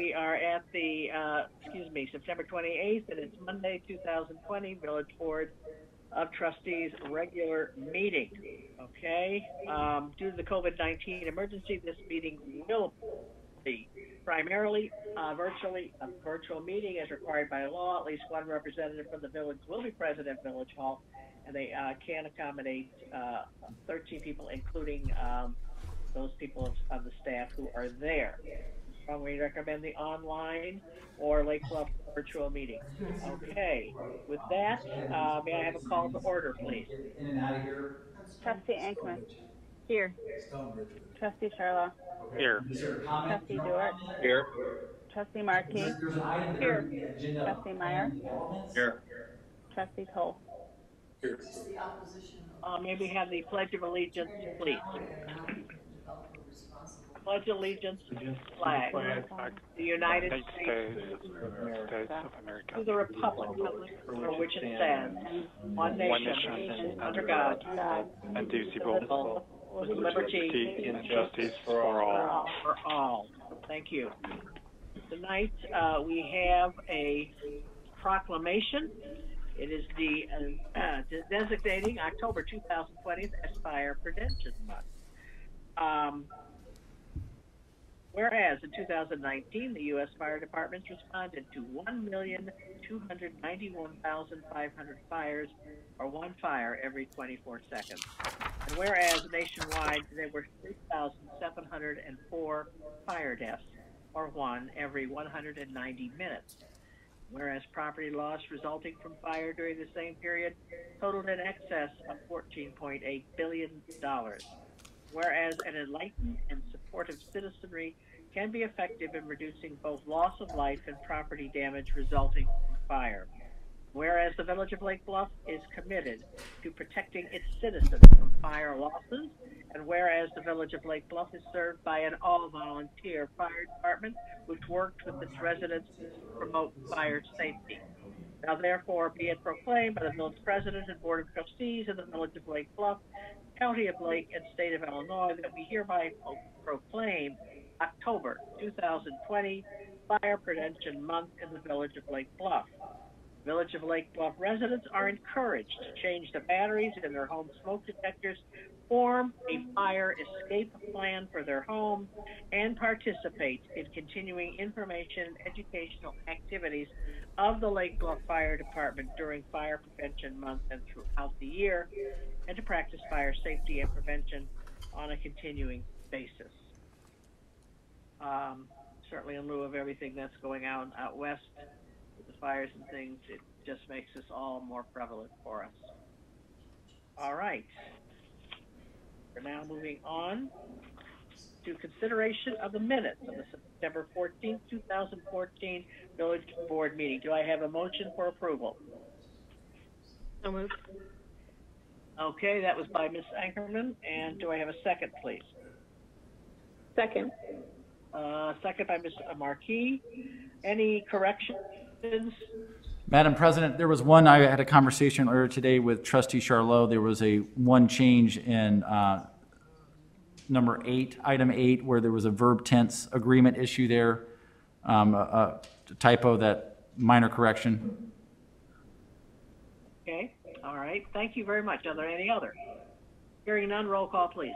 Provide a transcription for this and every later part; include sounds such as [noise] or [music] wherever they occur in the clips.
We are at the, uh, excuse me, September 28th, and it's Monday, 2020, Village Board of Trustees regular meeting. Okay? Um, due to the COVID-19 emergency, this meeting will be primarily uh, virtually a virtual meeting as required by law. At least one representative from the village will be present at Village Hall, and they uh, can accommodate uh, 13 people, including um, those people of, of the staff who are there. Um, we recommend the online or Lake Bluff virtual meeting. Okay, with that, uh, may I have a call to order, please? In and out of here. Trustee Ankenman. Here. Trustee Sherlock. Here. there a? Trustee Dewar. Here. Trustee Markey. There's there's an item there Here. in. Trustee Meyer. Here. Trustee Toll. Uh, may we have the Pledge of Allegiance, please? Pledge allegiance to the flag, of the United States, of America. to the republic for which it stands, one nation, under God, indivisible, with liberty and justice for all. for all. Thank you. Tonight, uh, we have a proclamation. It is the uh, [clears throat] uh, designating October 2020 as Fire Prevention Month. Um, whereas in 2019, the U.S. Fire Departments responded to 1,291,500 fires, or one fire every 24 seconds. And whereas nationwide there were 3,704 fire deaths, or one every 190 minutes. Whereas property loss resulting from fire during the same period totaled in excess of $14.8 billion. Whereas an enlightened and supportive citizenry can be effective in reducing both loss of life and property damage resulting from fire. Whereas the Village of Lake Bluff is committed to protecting its citizens from fire losses, and whereas the Village of Lake Bluff is served by an all-volunteer fire department which works with its residents to promote fire safety. Now therefore be it proclaimed by the village president and board of trustees of the Village of Lake Bluff, County of Lake, and State of Illinois that we hereby pro- proclaim October 2020 Fire Prevention Month in the Village of Lake Bluff. Village of Lake Bluff residents are encouraged to change the batteries in their home smoke detectors, form a fire escape plan for their home, and participate in continuing information and educational activities of the Lake Bluff Fire Department during Fire Prevention Month and throughout the year, and to practice fire safety and prevention on a continuing basis. Um, certainly in lieu of everything that's going on out west with the fires and things, it just makes this all more prevalent for us. All right. We're now moving on to consideration of the minutes of the September 14th, 2014 Village Board meeting. Do I have a motion for approval? So moved. Okay, that was by Ms. Ankenman, and do I have a second, please? Second. Uh, second by Ms. Marquis. Any corrections? Madam President, there was one, I had a conversation earlier today with trustee Charlot. There was a one change in uh, number eight, item eight, where there was a verb tense agreement issue there. Um, A a typo, that minor correction. Okay, all right, thank you very much. Are there any other? Hearing none, roll call, please.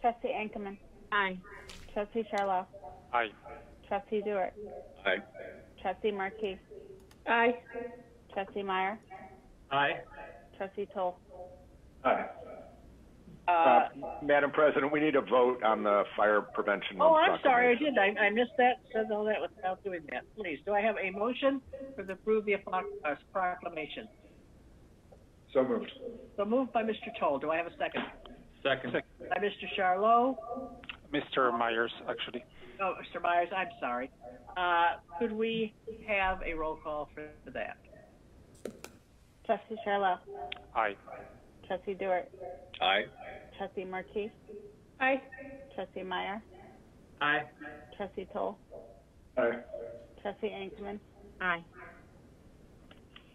Trustee Ankenman. Aye. Trustee Sherlock. Aye. Trustee Dewar. Aye. Trustee Markey. Aye. Trustee Meyer. Aye. Trustee Toll. Aye. Uh, Madam President, we need a vote on the fire prevention. oh, I'm sorry, I proclamation. did. I, I missed that, said all that without doing that. Please, do I have a motion for the approve the uh, proclamation? So moved. So moved by Mr. Toll. Do I have a second? Second. By Mr. Charlot? Mr. Myers, actually. Oh, Mr. Myers, I'm sorry. Uh, could we have a roll call for for that? Trustee Sherlock. Aye. Trustee Dewar. Aye. Trustee Markey. Aye. Trustee Meyer. Aye. Trustee Toll. Aye. Trustee Ankenman. Aye.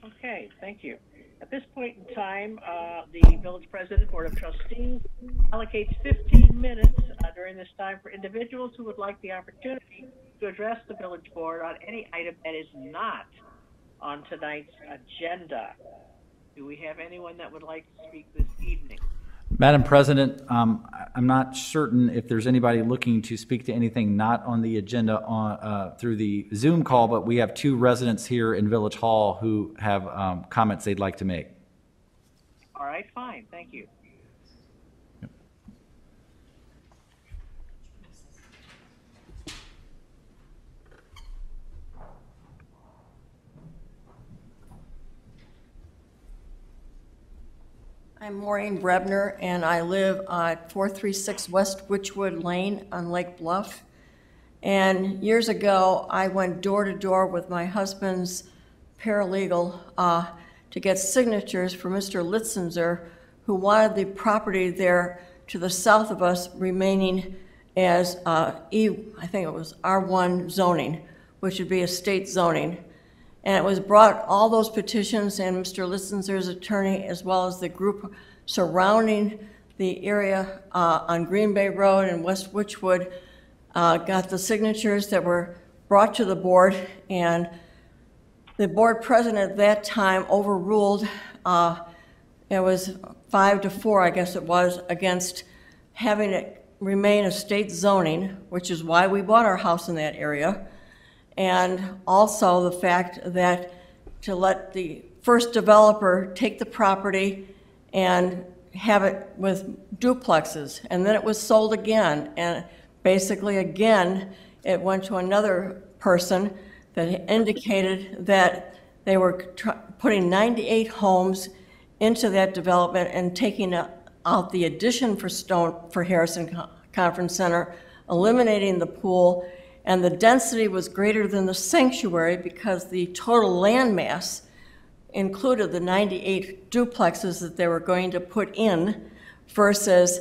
Okay, thank you. At this point in time, uh, the village president, board of trustees allocates 15 minutes uh, during this time for individuals who would like the opportunity to to address the village board on any item that is not on tonight's agenda. Do we have anyone that would like to speak this evening? Madam President, um, I'm not certain if there's anybody looking to speak to anything not on the agenda on, uh, through the Zoom call, but we have two residents here in Village Hall who have um, comments they'd like to make. All right, fine, thank you. I'm Maureen Brebner, and I live at 436 West Witchwood Lane on Lake Bluff. And years ago, I went door to door with my husband's paralegal uh, to get signatures for Mr. Litzenzer, who wanted the property there to the south of us remaining as uh, E, I think it was R1 zoning, which would be a state zoning. And it was brought, all those petitions and Mr. Listenser's attorney, as well as the group surrounding the area uh, on Green Bay Road and West Witchwood, uh, got the signatures that were brought to the board, and the board president at that time overruled, uh, it was five to four, I guess it was, against having it remain a state zoning, which is why we bought our house in that area and also the fact that to let the first developer take the property and have it with duplexes, and then it was sold again, and basically again, it went to another person that indicated that they were putting 98 homes into that development and taking out the addition for Stone, for Harrison Co- Conference Center, eliminating the pool, and the density was greater than the sanctuary because the total land mass included the 98 duplexes that they were going to put in versus,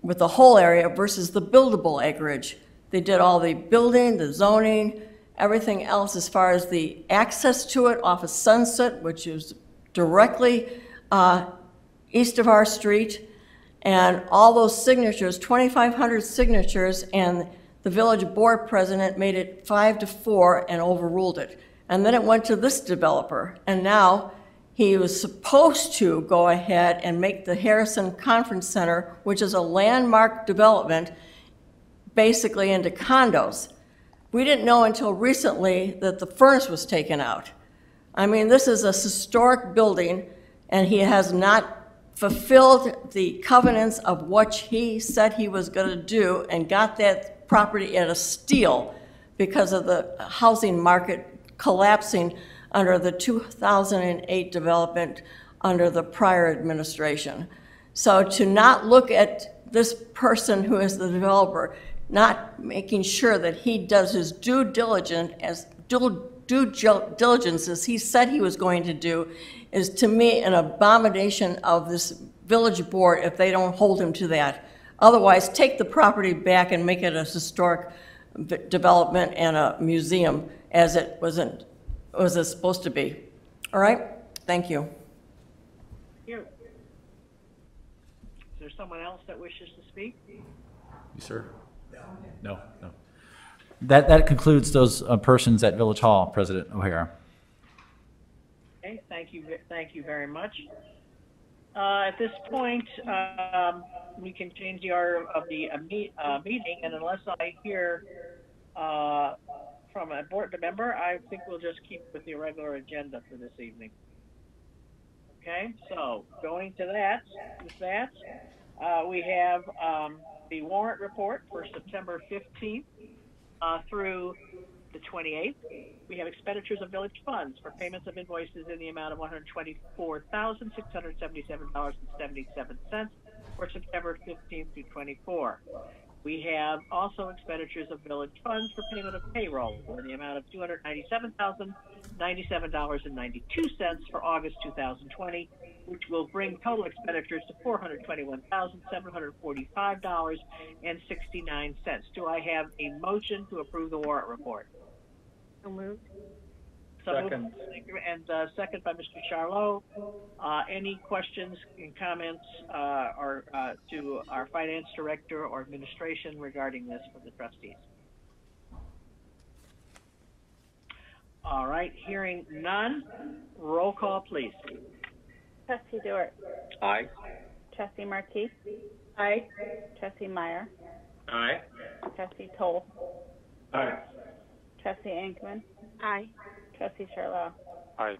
with the whole area versus the buildable acreage. They did all the building, the zoning, everything else as far as the access to it off of Sunset, which is directly uh, east of our street, and all those signatures, 2,500 signatures, and the village board president made it five to four and overruled it. And then it went to this developer, and now he was supposed to go ahead and make the Harrison Conference Center, which is a landmark development, basically into condos. We didn't know until recently that the furnace was taken out. I mean, this is a historic building, and he has not fulfilled the covenants of what he said he was going to do and got that property at a steal because of the housing market collapsing under the 2008 development under the prior administration. So to not look at this person who is the developer, not making sure that he does his due diligence as due, due diligence as he said he was going to do, is to me an abomination of this village board if they don't hold him to that. Otherwise, take the property back and make it a historic development and a museum as it wasn't, was it supposed to be. All right? Thank you. Here. Is there someone else that wishes to speak? You, sir? No, no. That, that concludes those uh, persons at Village Hall, President O'Hara. Okay, thank you, thank you very much. Uh, at this point, um, we can change the order of the uh, uh, meeting, and unless I hear, uh, from a board member, I think we'll just keep with the regular agenda for this evening. Okay, so going to that, with that, uh, we have, um, the warrant report for September fifteenth, uh, through the 28th. We have expenditures of village funds for payments of invoices in the amount of $124,677.77 for September 15th through 24. We have also expenditures of village funds for payment of payroll in the amount of $297,097.92 for August 2020, which will bring total expenditures to $421,745.69. Do I have a motion to approve the warrant report? So moved. So moved. Thank you. And uh, second by Mr. Charlot. Uh, Any questions and comments uh, or uh, to our finance director or administration regarding this for the trustees? All right, hearing none. Roll call, please. Trustee Stewart. Aye. Trustee Markey. Aye. Trustee Meyer. Aye. Trustee Toll. Aye. Trustee Ankenman. Aye. Trustee Charlo. Aye.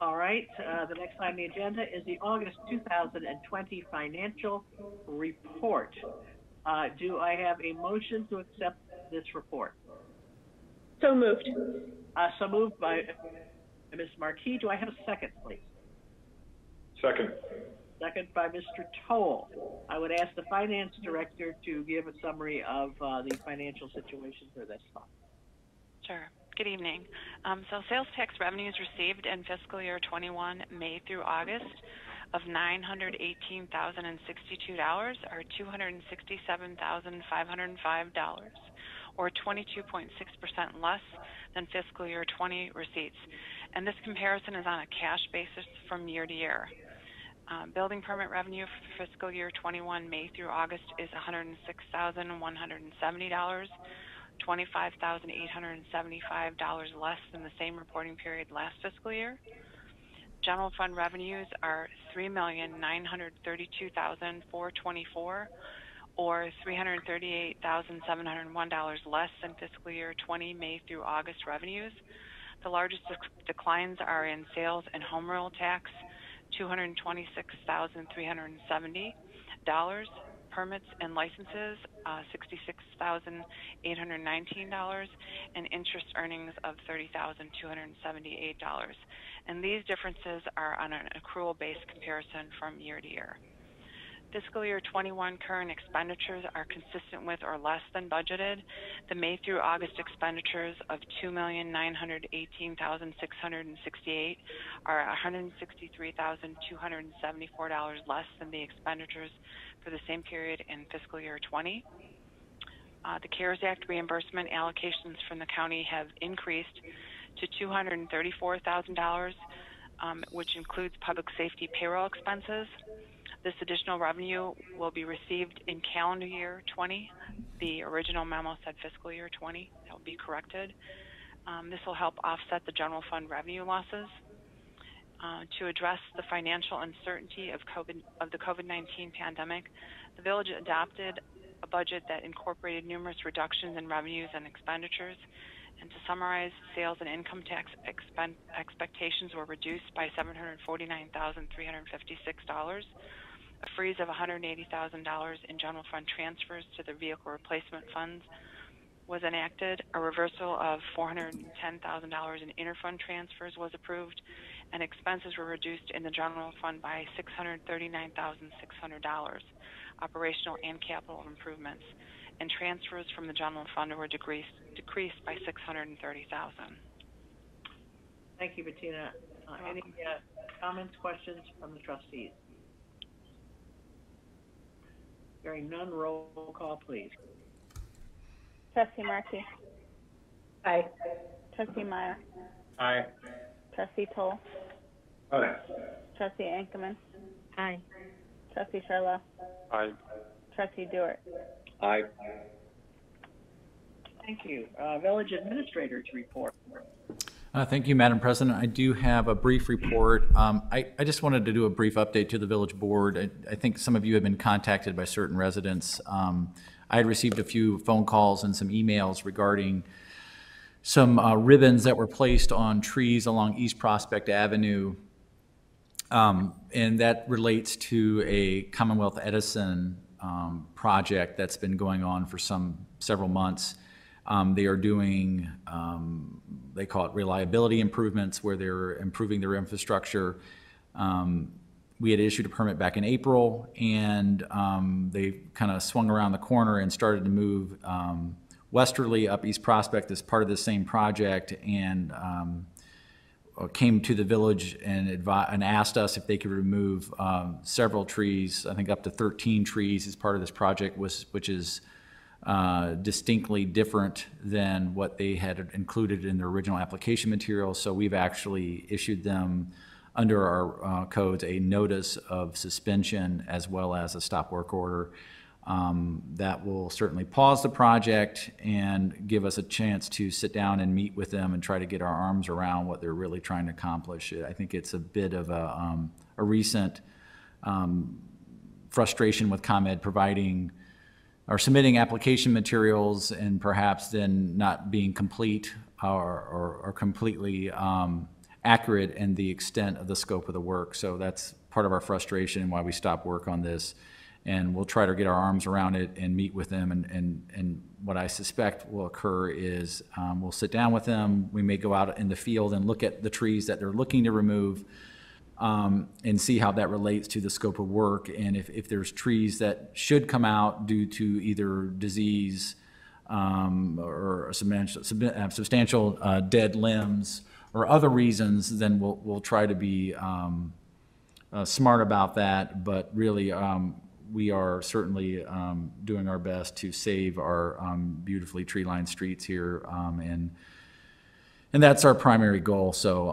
All right, uh, the next item on the agenda is the August 2020 financial report. Uh, do I have a motion to accept this report? So moved. Uh, so moved by Ms. Marquis. Do I have a second, please? Second. Second by Mr. Toll. I would ask the finance director to give a summary of uh, the financial situation for this month. Sure. Good evening. Um, so sales tax revenues received in fiscal year 21, May through August, of $918,062 are $267,505, or 22.6% less than fiscal year 20 receipts. And this comparison is on a cash basis from year to year. Uh, building permit revenue for fiscal year 21, May through August, is $106,170. $25,875 less than the same reporting period last fiscal year. General fund revenues are $3,932,424 or $338,701 less than fiscal year 20 May through August revenues. The largest dec- declines are in sales and home rule tax, $226,370 permits and licenses, uh, $66,819, and interest earnings of $30,278. And these differences are on an accrual-based comparison from year to year. Fiscal year 21 current expenditures are consistent with or less than budgeted. The May through August expenditures of 2,918,668 are $163,274 less than the expenditures for the same period in fiscal year 20. Uh, the CARES Act reimbursement allocations from the county have increased to $234,000, um, which includes public safety payroll expenses. This additional revenue will be received in calendar year 20. The original memo said fiscal year 20. That will be corrected. Um, this will help offset the general fund revenue losses. Uh, to address the financial uncertainty of COVID of the COVID-19 pandemic, the village adopted a budget that incorporated numerous reductions in revenues and expenditures. And to summarize, sales and income tax expen- expectations were reduced by $749,356 a freeze of $180,000 in general fund transfers to the vehicle replacement funds was enacted. A reversal of $410,000 in interfund transfers was approved, and expenses were reduced in the general fund by $639,600, operational and capital improvements, and transfers from the general fund were decreased, decreased by 630,000. Thank you, Bettina. Uh, any uh, comments, questions from the trustees? Hearing none, roll call, please. Trustee Markey. Aye. Trustee Meyer. Aye. Trustee Toll. Aye. Trustee Ankenman. Aye. Trustee Charlo. Aye. Trustee Stewart. Aye. Thank you. Uh, village administrators report. Uh, Thank you, Madam President. I do have a brief report. Um, I I just wanted to do a brief update to the village board. I- I think some of you have been contacted by certain residents. Um, I had received a few phone calls and some emails regarding some uh, ribbons that were placed on trees along East Prospect Avenue. Um, And that relates to a Commonwealth Edison um, project that's been going on for some, several months. Um, They are doing, um, they call it reliability improvements, where they're improving their infrastructure. Um, We had issued a permit back in April, and um, they kind of swung around the corner and started to move um, westerly up East Prospect as part of the same project, and um, uh, came to the village and and asked us if they could remove several trees, I think up to 13 trees as part of this project, was, which is uh, distinctly different than what they had included in their original application material. So we've actually issued them, under our uh, codes, a notice of suspension as well as a stop work order. um, that will certainly pause the project and give us a chance to sit down and meet with them and try to get our arms around what they're really trying to accomplish. I think it's a bit of a, um, a recent um, frustration with ComEd providing or submitting application materials and perhaps then not being complete or, or, or completely um, accurate in the extent of the scope of the work. So that's part of our frustration and why we stopped work on this. And we'll try to get our arms around it and meet with them. And, and, and what I suspect will occur is um, we'll sit down with them. We may go out in the field and look at the trees that they're looking to remove um, and see how that relates to the scope of work. And if, if there's trees that should come out due to either disease um, or substantial, uh, substantial uh, dead limbs or other reasons, then we'll, we'll try to be um, uh, smart about that. But really, um, we are certainly um, doing our best to save our um, beautifully tree-lined streets here. And and that's our primary goal, so,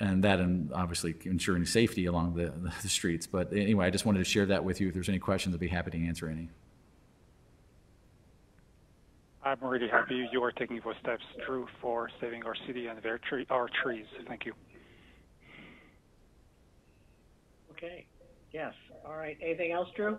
and that and obviously ensuring safety along the, the streets. But anyway, I just wanted to share that with you. If there's any questions, I'd be happy to answer any. I'm really happy you are taking those steps, Drew, for saving our city and their tree, our trees. Thank you. Okay, yes, all right. Anything else, Drew?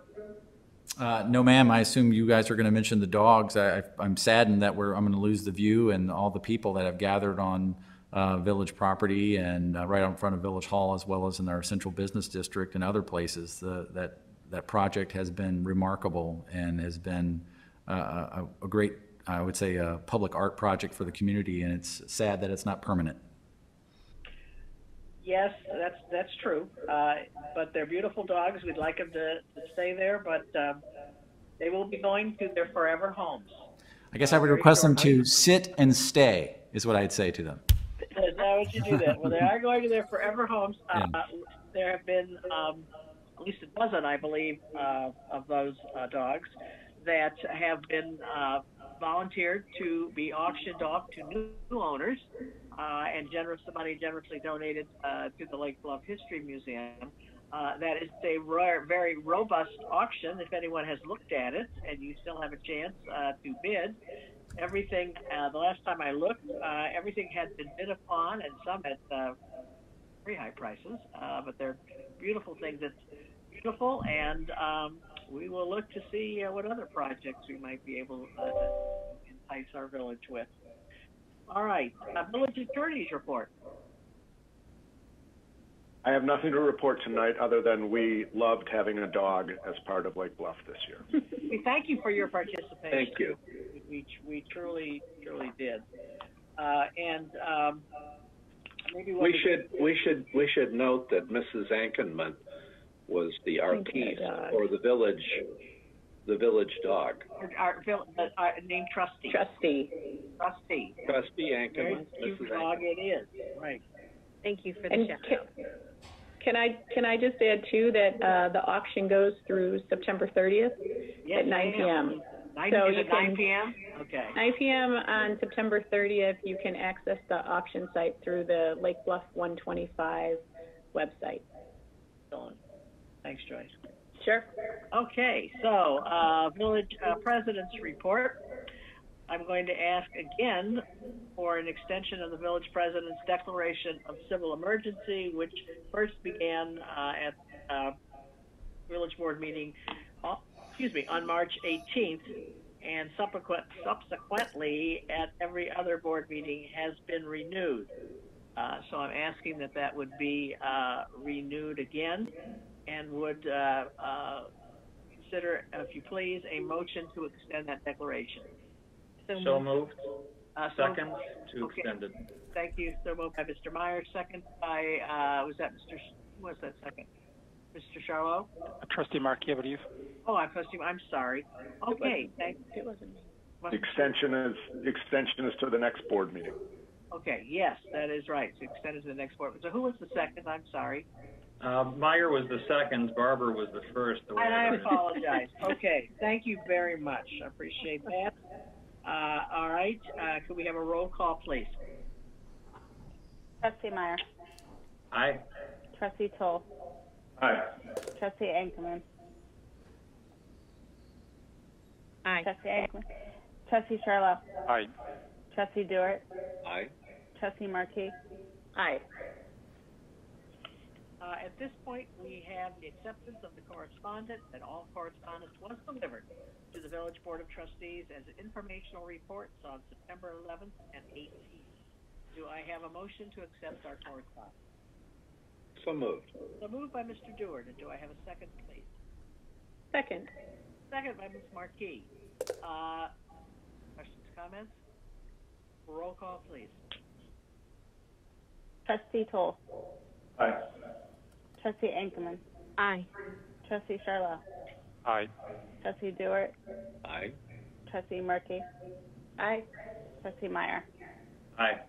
Uh, no, ma'am, I assume you guys are going to mention the dogs. I, I'm saddened that we're, I'm going to lose the view and all the people that have gathered on uh, village property and uh, right out in front of Village Hall as well as in our central business district and other places. The, that, that project has been remarkable and has been uh, a, a great, I would say, a public art project for the community, and it's sad that it's not permanent. Yes, that's, that's true. Uh, but they're beautiful dogs. We'd like them to, to stay there, but, um, they will be going to their forever homes. I guess I would request them to sit and stay, is what I'd say to them. Is that what you do that? Well, they are going to their forever homes. Uh, there have been, um, at least a dozen, I believe, uh, of those uh, dogs that have been uh, volunteered to be auctioned off to new owners, uh, and generous money generously donated uh, to the Lake Bluff History Museum. Uh, that is a rare, very robust auction. If anyone has looked at it and you still have a chance uh, to bid, everything, uh, the last time I looked, uh, everything had been bid upon and some at uh, very high prices, uh, but they're beautiful things. It's beautiful, and um, we will look to see uh, what other projects we might be able uh, to entice our village with. All right, uh, village attorney's report. I have nothing to report tonight other than we loved having a dog as part of Lake Bluff this year. We thank you for your participation. Thank you. We, we truly, truly did. Uh, and um, maybe what We should, we should, we should note that Mrs. Ankenman was the artiste or the village, the village dog. Our, our, vill- our named Trusty Trustee. Trustee. Trustee Very Ankenman, cute Mrs. dog Ankenman. it is. Right. Thank you for the And shout can, I, can I just add too that, uh, the auction goes through September thirtieth Yes, at nine. PM. Nine, So you it nine p.m.? Okay. Nine PM on September thirtieth, you can access the auction site through the Lake Bluff one twenty-five website. Thanks, Joyce. Sure. Okay, so uh, village uh, president's report. I'm going to ask again for an extension of the village president's declaration of civil emergency, which first began uh, at uh, village board meeting, uh, excuse me, on March 18th, and subsequent, subsequently at every other board meeting has been renewed. Uh, so I'm asking that that would be uh, renewed again and would uh, uh, consider, if you please, a motion to extend that declaration. So moved. Uh, so- Second to Okay. extend it. Thank you. So moved by Mr. Meyer, second by, uh, was that Mr. Sh- who was that second? Mr. Charlo? Trustee Markey, I believe. Oh, I'm trustee, I'm sorry. Okay, thank, It wasn't me. The extension is, the extension is to the next board meeting. okay, yes, that is right. So extended to the next board. So who was the second? I'm sorry. Uh, Meyer was the second, Barber was the first. the way And I read apologize. Okay, thank you very much. I appreciate that. Uh, all right, uh, could we have a roll call, please? Trustee Meyer, Aye. trustee Toll, Aye. trustee Ankenman, Aye. Trustee Ankenman. Trustee Charlo. Aye. Trustee Dewar. Aye. Trustee Markey. Aye. Uh, at this point, we have the acceptance of the correspondence, and all correspondence was delivered to the Village Board of Trustees as informational reports on September 11th and 18th. Do I have a motion to accept our correspondence? So moved. So moved by Mr. Dewar, and do I have a second, please? Second. Second by Ms. Markey. Uh, questions, comments? Roll call, please. Trustee Toll. Aye. Trustee Ankenman. Aye. Trustee Charlo. Aye. Trustee Dewar. Aye. Trustee Markey. Aye. Trustee Meyer. Aye.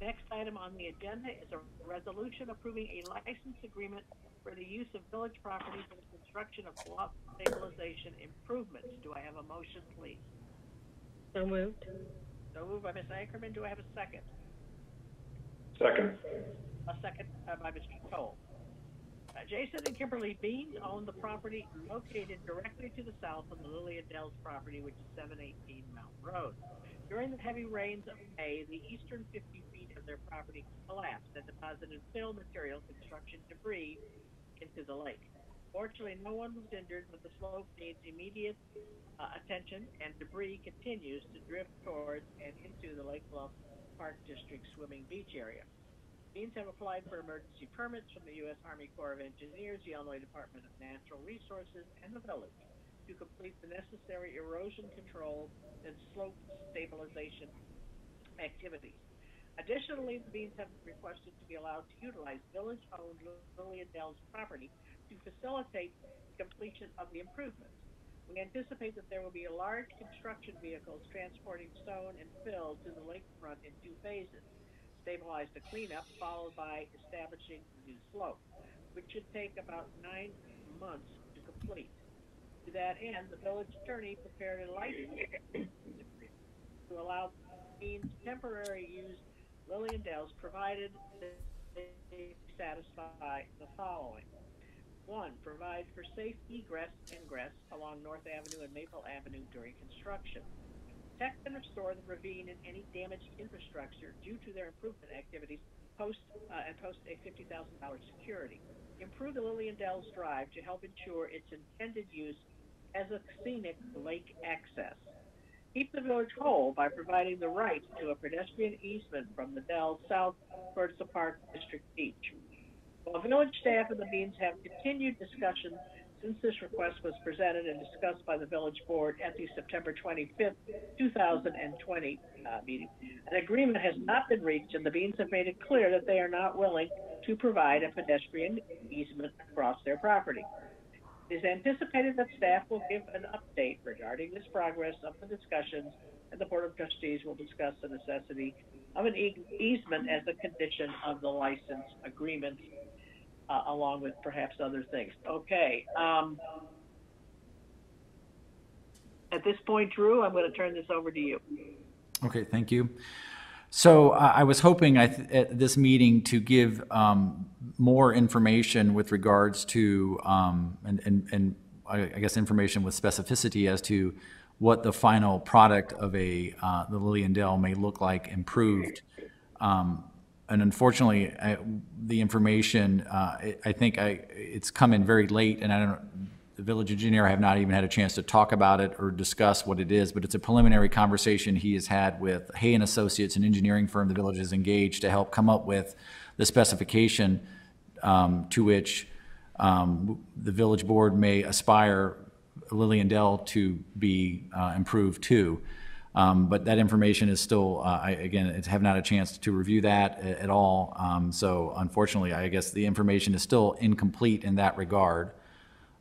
Next item on the agenda is a resolution approving a license agreement for the use of village property for the construction of bluff stabilization improvements. Do I have a motion, please? So moved. So moved by Ms. Ankenman. Do I have a second? Second. A second uh, by Mr. Toll. Uh, Jason and Kimberly Beans own the property located directly to the south of the Lily and Dell's property, which is 718 Mount Road. During the heavy rains of May, the eastern 50 feet of their property collapsed and deposited fill material construction debris into the lake. Fortunately, no one was injured, but the slope needs immediate uh, attention, and debris continues to drift towards and into the Lake Bluff Park District swimming beach area. Beans have applied for emergency permits from the U.S. Army Corps of Engineers, the Illinois Department of Natural Resources, and the village to complete the necessary erosion control and slope stabilization activities. Additionally, the Beans have requested to be allowed to utilize village-owned Lilly and Dell's property to facilitate completion of the improvements. We anticipate that there will be large construction vehicles transporting stone and fill to the lakefront in two phases. Stabilize the cleanup, followed by establishing the new slope, which should take about nine months to complete. To that end, the village attorney prepared a license to allow means temporary use Dell's provided they satisfy the following. One, provide for safe egress and ingress along North Avenue and Maple Avenue during construction. Protect and restore the ravine and any damaged infrastructure due to their improvement activities post, uh, and post a fifty thousand dollar security. Improve the Lily and Dell's Drive to help ensure its intended use as a scenic lake access. Keep the village whole by providing the right to a pedestrian easement from the Dell south towards the Park District Beach. While village staff and the Beans have continued discussion since this request was presented and discussed by the village board at the September 25th, 2020 uh, meeting, an agreement has not been reached, and the Beans have made it clear that they are not willing to provide a pedestrian easement across their property. It is anticipated that staff will give an update regarding this progress of the discussions, and the Board of Trustees will discuss the necessity of an easement as a condition of the license agreement, uh, along with perhaps other things. Okay. Um, at this point, Drew, I'm going to turn this over to you. Okay, thank you. So uh, I was hoping I th- at this meeting to give um, more information with regards to, um, and, and, and I guess information with specificity as to what the final product of a, uh, the Lilly and Dell may look like improved. Um, And unfortunately, I- the information, uh, I I think I, it's come in very late, and I don't, the village engineer, I have not even had a chance to talk about it or discuss what it is, but it's a preliminary conversation he has had with Hey and Associates, an engineering firm the village is engaged to help come up with the specification um, to which um, the village board may aspire Lillian Dell to be uh, improved to. Um, But that information is still, uh, I, again, I have not a chance to review that a- at all. Um, So unfortunately, I guess the information is still incomplete in that regard.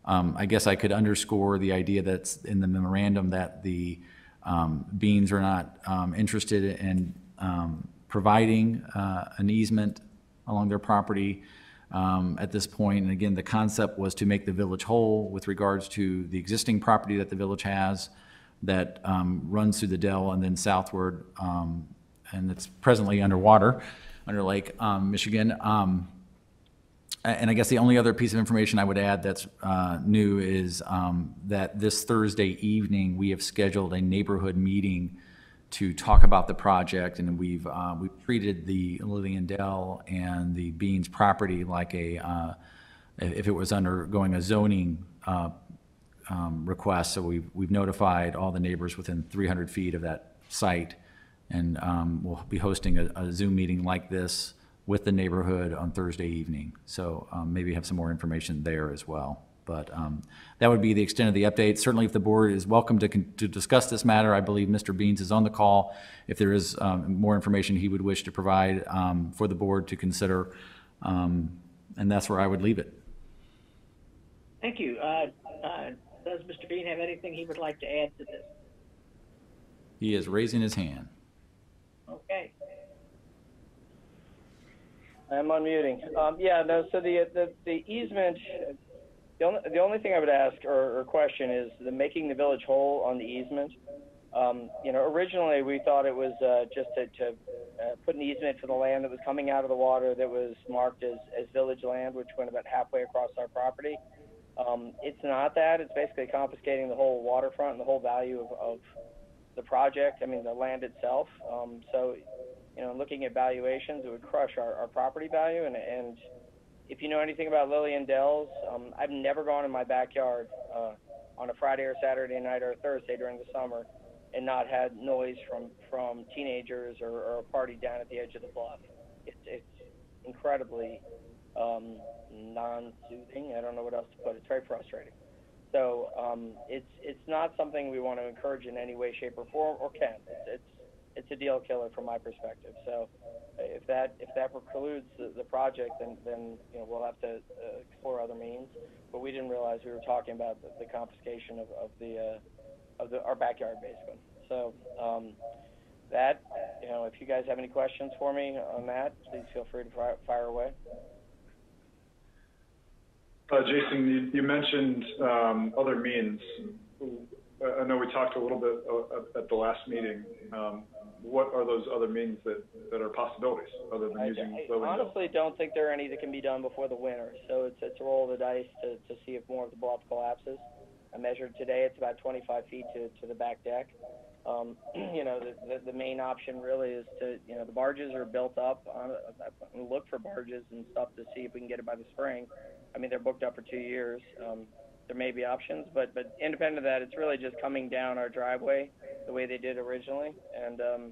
Um, I guess I could underscore the idea that's in the memorandum that the um, Beans are not um, interested in um, providing uh, an easement along their property at this point. And again, the concept was to make the village whole with regards to the existing property that the village has that um, runs through the Dell and then southward, um, and it's presently underwater, under Lake um, Michigan. Um, and I guess the only other piece of information I would add that's uh, new is um, that this Thursday evening, we have scheduled a neighborhood meeting to talk about the project, and we've, uh, we've treated the Lillian Dell and the Beans property like a, uh, if it was undergoing a zoning uh, um, request, so we've, we've notified all the neighbors within 300 feet of that site, and um, we'll be hosting a a Zoom meeting like this with the neighborhood on Thursday evening. So um, maybe have some more information there as well. But um, that would be the extent of the update. Certainly, if the board is welcome to, to discuss this matter, I believe Mr. Beans is on the call. If there is um, more information he would wish to provide um, for the board to consider, um, and that's where I would leave it. Thank you. Uh, uh, does Mr. Bean have anything he would like to add to this? He is raising his hand. Okay. I'm unmuting. Um, yeah, no, so the, the, the easement, the only, the only thing I would ask or, or question is the making the village whole on the easement. Um, you know, originally we thought it was, uh, just to, to, uh, put an easement for the land that was coming out of the water that was marked as, as village land, which went about halfway across our property. Um, it's not that, it's basically confiscating the whole waterfront and the whole value of, of the project, I mean, the land itself. Um, so, you know, looking at valuations, it would crush our, our property value. And, and if you know anything about Lillian Dells, um, I've never gone in my backyard uh, on a Friday or Saturday night or Thursday during the summer and not had noise from, from teenagers or, or a party down at the edge of the bluff. It's, it's incredibly um, non-soothing. I don't know what else to put. It's very frustrating. So um, it's it's not something we want to encourage in any way, shape, or form, or can. It's it's, it's a deal killer from my perspective. So if that if that precludes the, the project, then then you know we'll have to uh, explore other means. But we didn't realize we were talking about the, the confiscation of, of the uh, of the our backyard basically. So um, that you know if you guys have any questions for me on that, please feel free to fire, fire away. Uh, Jason, you, you mentioned um, other means. I know we talked a little bit uh, at the last meeting. Um, what are those other means that, that are possibilities other than I, using I Dell? honestly don't think there are any that can be done before the winter. So it's it's a roll of the dice to, to see if more of the bluff collapses. I measured today; it's about 25 feet to, to the back deck. Um, [clears throat] you know, the, the the main option really is to you know the barges are built up. On, uh, look for barges and stuff to see if we can get it by the spring. I mean, they're booked up for two years. Um, there may be options, but but independent of that, it's really just coming down our driveway the way they did originally, and um,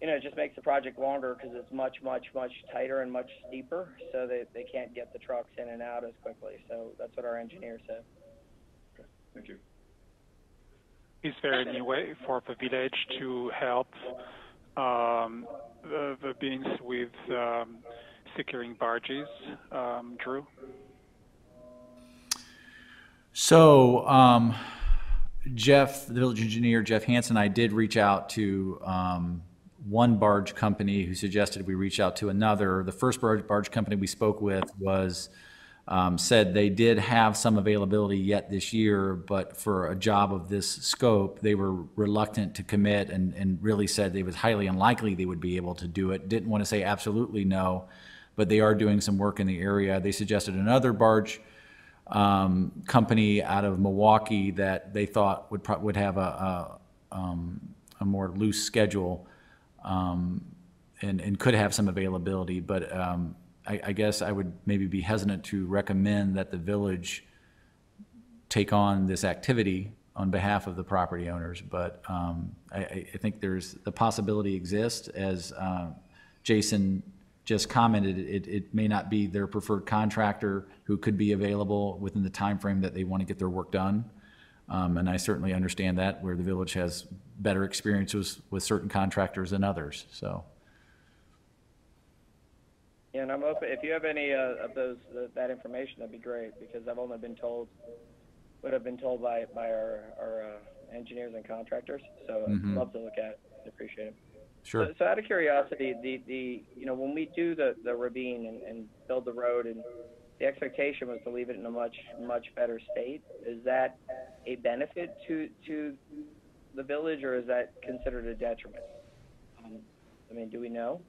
you know, it just makes the project longer because it's much much much tighter and much steeper, so they they can't get the trucks in and out as quickly. So that's what our engineer said. Thank you. Is there any way for the village to help um, the, the Beans with um, securing barges, um, Drew? So, um, Jeff, the village engineer, Jeff Hansen, I did reach out to um, one barge company who suggested we reach out to another. The first barge, barge company we spoke with was um, said they did have some availability yet this year, but for a job of this scope, they were reluctant to commit and, and really said it was highly unlikely they would be able to do it. Didn't want to say absolutely no, but they are doing some work in the area. They suggested another barge um, company out of Milwaukee that they thought would would have a, a, um, a more loose schedule um, and, and could have some availability. But um, I, I guess I would maybe be hesitant to recommend that the village take on this activity on behalf of the property owners. But um, I, I I think there's, the possibility exists, as uh, Jason just commented, it, it may not be their preferred contractor who could be available within the time frame that they want to get their work done. Um, And I certainly understand that, where the village has better experiences with certain contractors than others, so. Yeah, and I'm open. If you have any uh, of those uh, that information, that'd be great because I've only been told what I've been told by by our our uh, engineers and contractors. So Mhm. I'd love to look at it. Appreciate it. Sure. So, so out of curiosity, the the you know when we do the the ravine and, and build the road, and the expectation was to leave it in a much much better state. Is that a benefit to to the village, or is that considered a detriment? Um, I mean, do we know?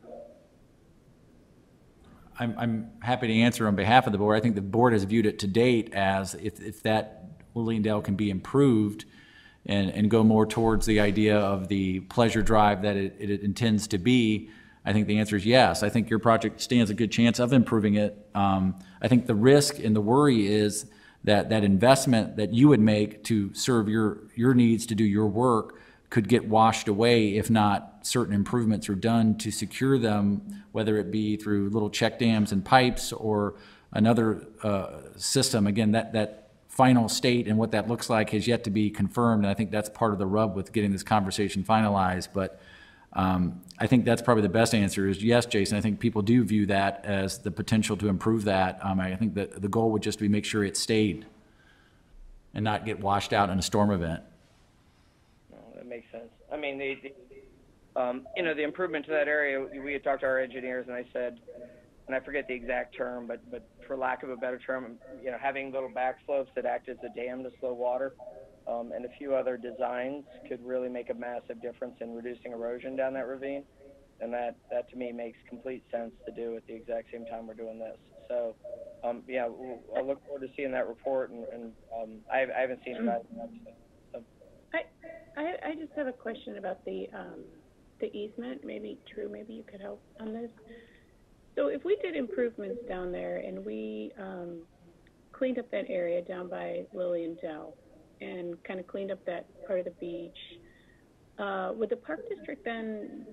I'm, I'm happy to answer on behalf of the board. I think the board has viewed it to date as if, if that Lillian Dale can be improved and, and go more towards the idea of the pleasure drive that it, it intends to be, I think the answer is yes. I think your project stands a good chance of improving it. Um, I think the risk and the worry is that that investment that you would make to serve your, your needs, to do your work, could get washed away if not certain improvements are done to secure them, whether it be through little check dams and pipes or another uh, system. Again, that, that final state and what that looks like has yet to be confirmed, and I think that's part of the rub with getting this conversation finalized. But um, I think that's probably the best answer is yes, Jason. I think people do view that as the potential to improve that. Um, I think that the goal would just be make sure it stayed and not get washed out in a storm event. That makes sense. I mean, the, the um, you know, the improvement to that area, we had talked to our engineers, and I said, and I forget the exact term, but but for lack of a better term, you know, having little back slopes that act as a dam to slow water, um, and a few other designs could really make a massive difference in reducing erosion down that ravine. And that, that to me makes complete sense to do at the exact same time we're doing this. So, um, yeah, we'll, I look forward to seeing that report, and, and um, I, I haven't seen it. So, I, I, I just have a question about the, um, the easement. Maybe, Drew, maybe you could help on this. So if we did improvements down there and we, um, cleaned up that area down by Lillian Dell and kind of cleaned up that part of the beach, uh, would the park district then,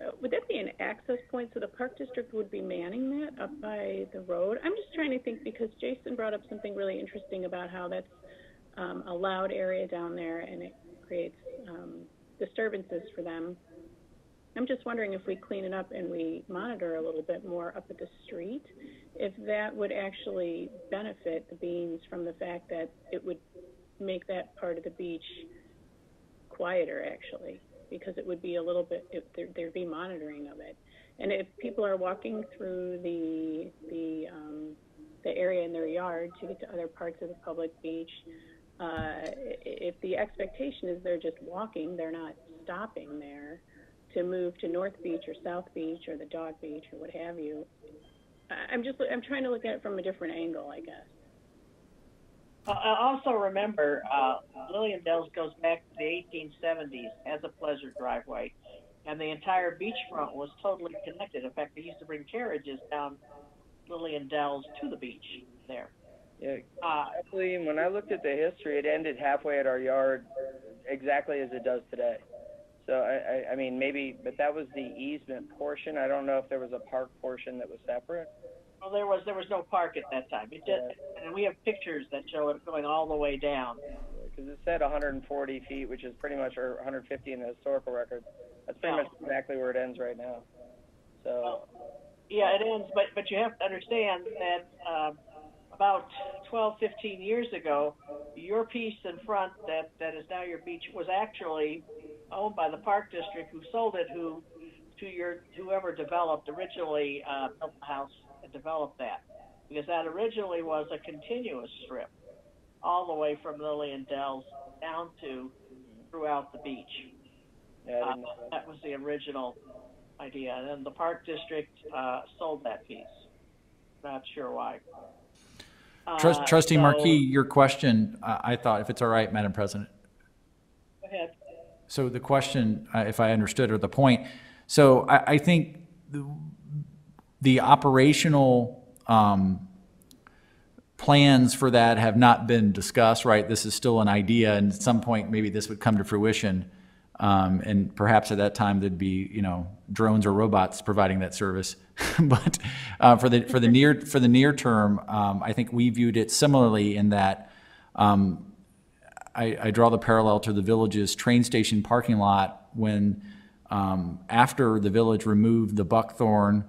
uh, would that be an access point? So the park district would be manning that up by the road? I'm just trying to think because Jason brought up something really interesting about how that's um, a loud area down there and it creates um, disturbances for them. I'm just wondering if we clean it up and we monitor a little bit more up at the street, if that would actually benefit the Beans from the fact that it would make that part of the beach quieter, actually, because it would be a little bit, it, there, there'd be monitoring of it. And if people are walking through the the um, the area in their yard to get to other parts of the public beach, uh, if the expectation is they're just walking, they're not stopping there to move to North Beach or South Beach or the Dog Beach or what have you. I- I'm just I'm trying to look at it from a different angle, I guess. Uh, also remember, uh, Lillian Dells goes back to the 1870s as a pleasure driveway, and the entire beachfront was totally connected. In fact, they used to bring carriages down Lillian Dells to the beach there. yeah, Uh, actually, when I looked at the history, it ended halfway at our yard, exactly as it does today. So I, I, I mean, maybe, but that was the easement portion. I don't know if there was a park portion that was separate. well, there was there was no park at that time. It just, and we have pictures that show it going all the way down. because it said 140 feet, which is pretty much, or 150 in the historical record. That's pretty Yeah. much exactly where it ends right now. So, Yeah, it ends, but but you have to understand that um, about 12, 15 years ago, your piece in front that that is now your beach was actually owned by the park district, who sold it, who to your whoever developed originally uh, built the house and developed that because that originally was a continuous strip all the way from Lillian Dells down to throughout the beach. yeah, Uh, that. that was the original idea, and then the park district uh, sold that piece. Not sure why. Trust- Uh, Trustee so- Markey, your question, I I thought, if it's all right, Madam President. Go ahead. So the question, uh, if I understood, or the point, so I, I think the- the operational um, plans for that have not been discussed, right? This is still an idea, and at some point, maybe this would come to fruition. Um, And perhaps at that time, there'd be, you know, drones or robots providing that service. [laughs] But uh, for the, for the near, for the near term, um, I think we viewed it similarly in that um, I, I draw the parallel to the village's train station parking lot when, um, after the village removed the buckthorn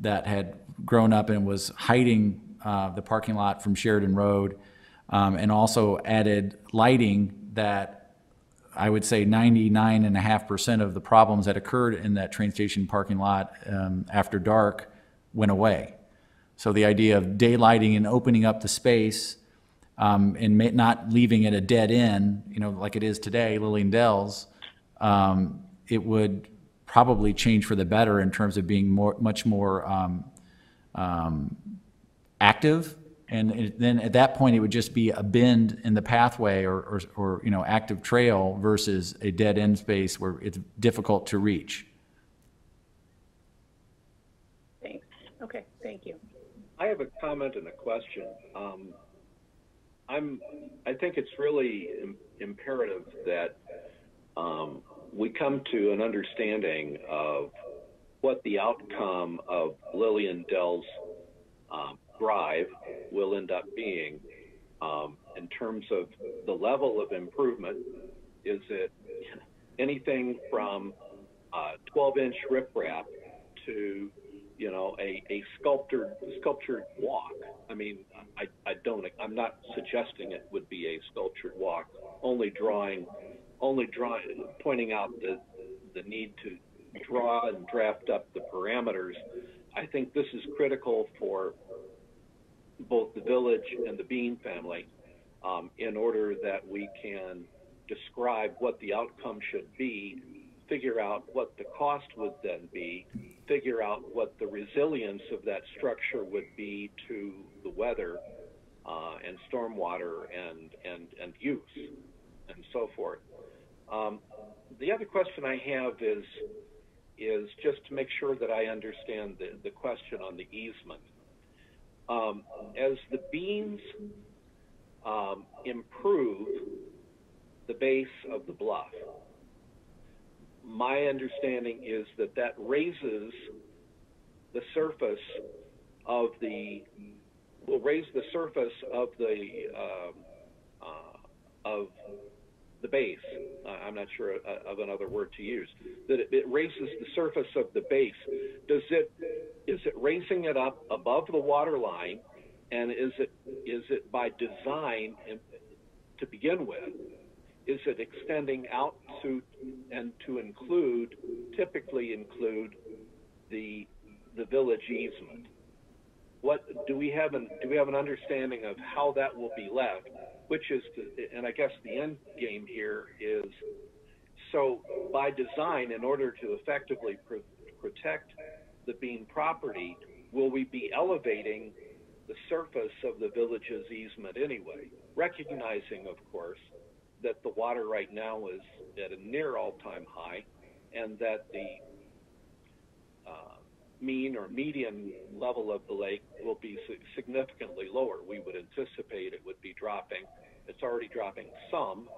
that had grown up and was hiding, uh, the parking lot from Sheridan Road, um, and also added lighting that I would say ninety-nine and a half percent of the problems that occurred in that train station parking lot, um, after dark went away. So the idea of daylighting and opening up the space, um, and ma- not leaving it a dead end, you know, like it is today, Lillian Dells, um, it would probably change for the better in terms of being more, much more, um, um, active, and it- then at that point, it would just be a bend in the pathway or, or, or, you know, active trail versus a dead-end space where it's difficult to reach. Thanks. Okay, thank you. I have a comment and a question. Um, I'm, I think it's really Im- imperative that um, we come to an understanding of what the outcome of Lillian Dell's um, drive will end up being um, in terms of the level of improvement. Is it anything from uh, 12-inch riprap to you know, a, a sculptured sculptured walk. I mean, I, I don't, I'm not suggesting it would be a sculptured walk. Only drawing, only drawing, pointing out the the need to draw and draft up the parameters. I think this is critical for both the village and the Bean family um, in order that we can describe what the outcome should be, figure out what the cost would then be, figure out what the resilience of that structure would be to the weather uh, and stormwater and, and, and use and so forth. Um, the other question I have is, is just to make sure that I understand the, the question on the easement. Um, as the Beans um, improve the base of the bluff, my understanding is that that raises the surface of the will raise the surface of the um, uh, of the base. I'm not sure uh, of another word to use. That it, raises the surface of the base. Does it is it raising it up above the water line, and is it is it by design in, to begin with? Is it extending out to and to include typically include the the village easement? What do we have an do we have an understanding of how that will be left? Which is, and I guess the end game here is so by design, in order to effectively pr- protect the Bean property, will we be elevating the surface of the village's easement anyway? Recognizing, of course, that the water right now is at a near all-time high, and that the uh, mean or median level of the lake will be significantly lower. We would anticipate it would be dropping. It's already dropping some,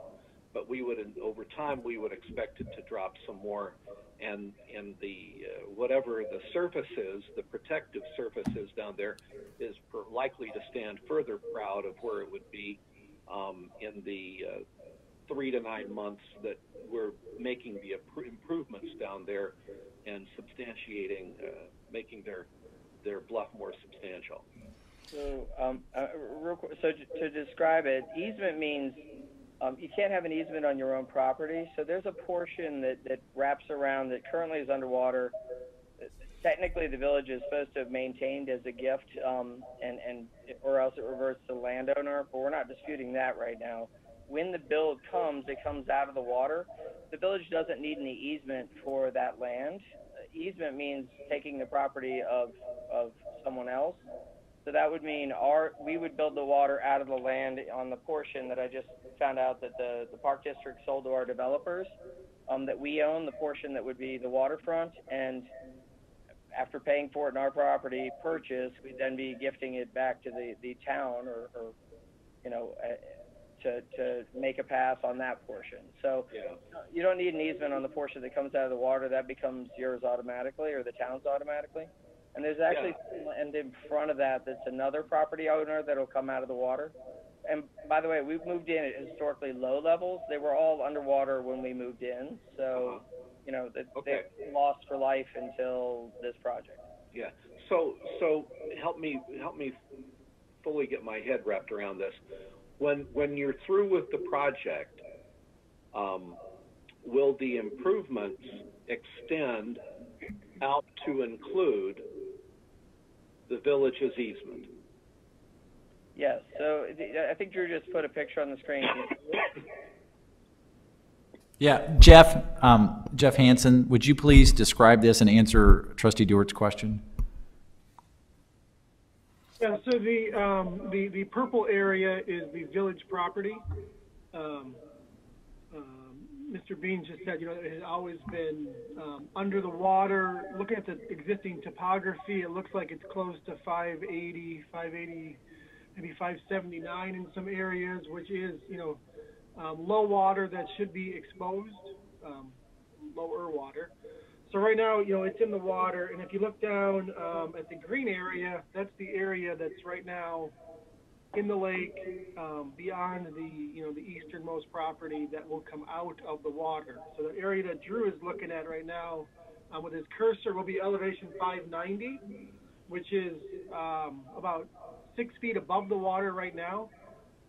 but we would, over time, we would expect it to drop some more. And and the uh, whatever the surface is, the protective surface is down there, is per, likely to stand further proud of where it would be um, in the uh, three to nine months that we're making the improvements down there and substantiating, uh, making their their bluff more substantial. So, um, uh, quick, so to, to describe it, easement means um, you can't have an easement on your own property. So there's a portion that, that wraps around that currently is underwater. Technically, the village is supposed to have maintained as a gift, um, and and or else it reverts to the landowner. But we're not disputing that right now when the build comes, it comes out of the water. The village doesn't need any easement for that land. Easement means taking the property of of someone else. So that would mean our we would build the water out of the land on the portion that I just found out that the the park district sold to our developers. Um, that we own the portion that would be the waterfront, and after paying for it in our property purchase, we'd then be gifting it back to the the town or, or you know to, to make a pass on that portion. So yeah. you don't need an easement on the portion that comes out of the water. That becomes yours automatically or the town's automatically. And there's actually yeah. and in front of that, that's another property owner that'll come out of the water. And by the way, we've moved in at historically low levels. They were all underwater when we moved in. So, uh-huh. you know, they, okay. they lost for life until this project. Yeah. So, so help me, help me fully get my head wrapped around this when when you're through with the project, um, will the improvements extend out to include the village's easement? Yes. So I think Drew just put a picture on the screen. Yeah, Jeff, um, Jeff Hansen, would you please describe this and answer Trustee Dewart's question? Yeah, so the, um, the, the purple area is the village property. Um, um, Mr. Bean just said, you know, it has always been, um, under the water. Looking at the existing topography, it looks like it's close to 580, 580, maybe 579 in some areas, which is, you know, um, low water that should be exposed, um, lower water. So right now, you know, it's in the water, and if you look down um, at the green area, that's the area that's right now in the lake, um, beyond the, you know, the easternmost property that will come out of the water. So the area that Drew is looking at right now, uh, with his cursor, will be elevation 590, which is um, about six feet above the water right now,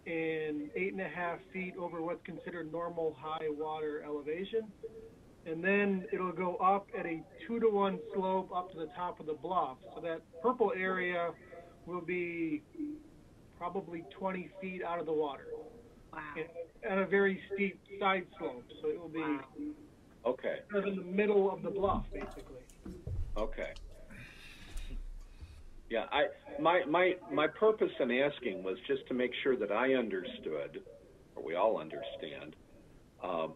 and eight and a half feet over what's considered normal high water elevation and then it'll go up at a two to one slope up to the top of the bluff. So that purple area will be probably 20 feet out of the water. Wow. At a very steep side slope, so it will be Okay, kind of in the middle of the bluff, basically. okay. Yeah, I, my, my, my purpose in asking was just to make sure that I understood, or we all understand, um,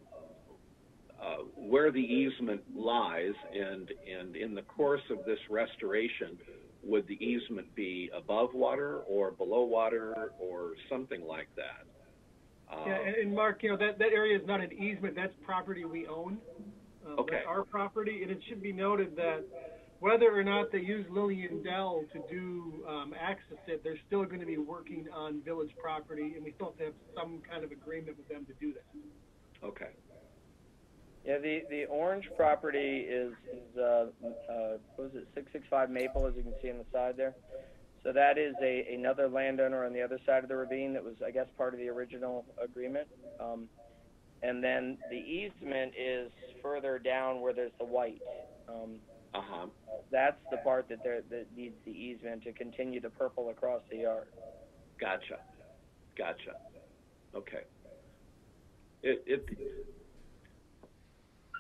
uh, where the easement lies, and, and in the course of this restoration, would the easement be above water or below water or something like that? Uh, Yeah, and, and Mark, you know, that, that area is not an easement, that's property we own. Um, Okay. Our property, and it should be noted that whether or not they use Lillian Dell to do, um, access it, they're still gonna be working on village property, and we still have to have some kind of agreement with them to do that. Okay. Yeah, the, the orange property is, is, uh, uh, what was it, six six five Maple, as you can see on the side there? So that is a, another landowner on the other side of the ravine that was, I guess, part of the original agreement. Um, and then the easement is further down where there's the white. Um, Uh-huh. that's the part that there, that needs the easement to continue the purple across the yard. Gotcha. Gotcha. Okay. It, it,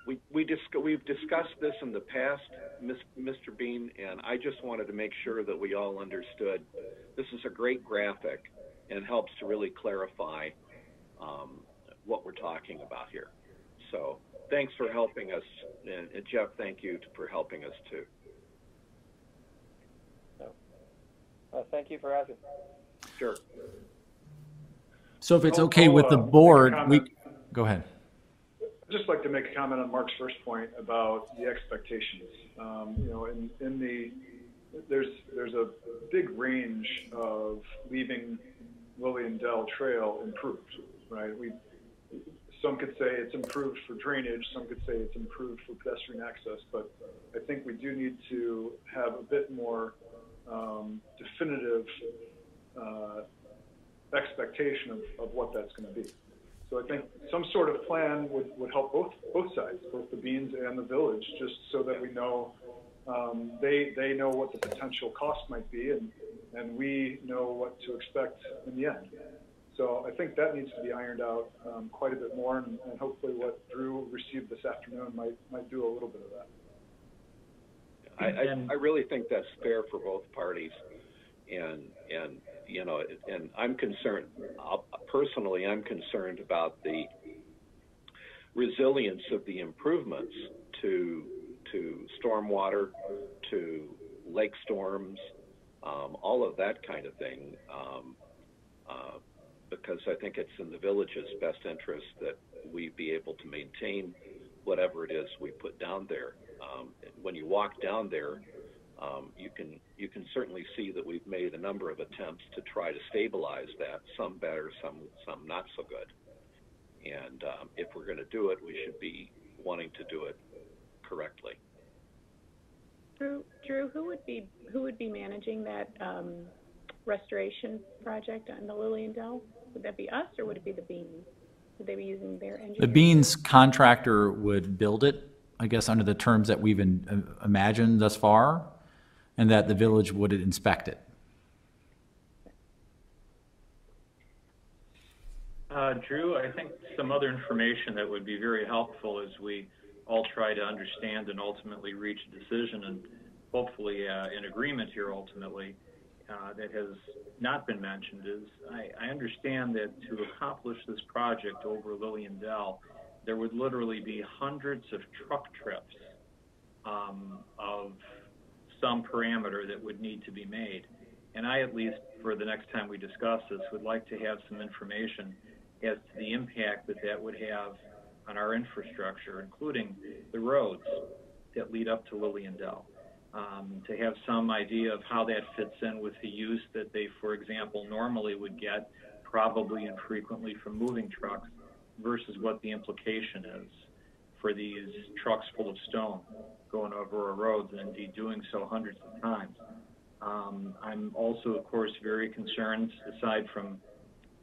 we, we disc- we've discussed this in the past, Mis- Mr. Bean, and I just wanted to make sure that we all understood. This is a great graphic and helps to really clarify, um, what we're talking about here. So, thanks for helping us, and, and Jeff, thank you for helping us too. Uh, thank you for asking. Sure. So if it's okay I'll, with the make a board, we, go ahead. I'd just like to make a comment on Mark's first point about the expectations. Um, you know, in, in the, there's, there's a big range of leaving Lillian Dell Trail improved, right? We, some could say it's improved for drainage, some could say it's improved for pedestrian access, but I think we do need to have a bit more um, definitive uh, expectation of, of what that's going to be. So I think some sort of plan would, would help both both sides, both the Beans and the village, just so that we know um, they they know what the potential cost might be, and and we know what to expect in the end. So I think that needs to be ironed out um, quite a bit more, and, and hopefully what Drew received this afternoon might might do a little bit of that. I, I, I really think that's fair for both parties, and and you know, and I'm concerned personally. I'm concerned about the resilience of the improvements to to stormwater, to lake storms, um, all of that kind of thing. Um, uh, because I think it's in the village's best interest that we be able to maintain whatever it is we put down there. Um, when you walk down there, um, you can you can certainly see that we've made a number of attempts to try to stabilize that. Some better, some some not so good. And um, if we're going to do it, we should be wanting to do it correctly. Drew, Drew, who would be who would be managing that um, restoration project on the Lillian Dell? Would that be us or would it be the Beans? Would they be using their engineer? The Beans contractor would build it, I guess, under the terms that we've in- uh, imagined thus far, and that the village would inspect it. Uh, Drew, I think some other information that would be very helpful as we all try to understand and ultimately reach a decision and hopefully uh, an agreement here ultimately. uh, that has not been mentioned is I, I understand that to accomplish this project over Lillian Dell, there would literally be hundreds of truck trips um, of some parameter that would need to be made. And I, at least for the next time we discuss this, would like to have some information as to the impact that that would have on our infrastructure, including the roads that lead up to Lillian Dell. Um, to have some idea of how that fits in with the use that they, for example, normally would get, probably infrequently from moving trucks, versus what the implication is for these trucks full of stone going over our roads and indeed doing so hundreds of times. Um, I'm also, of course, very concerned, aside from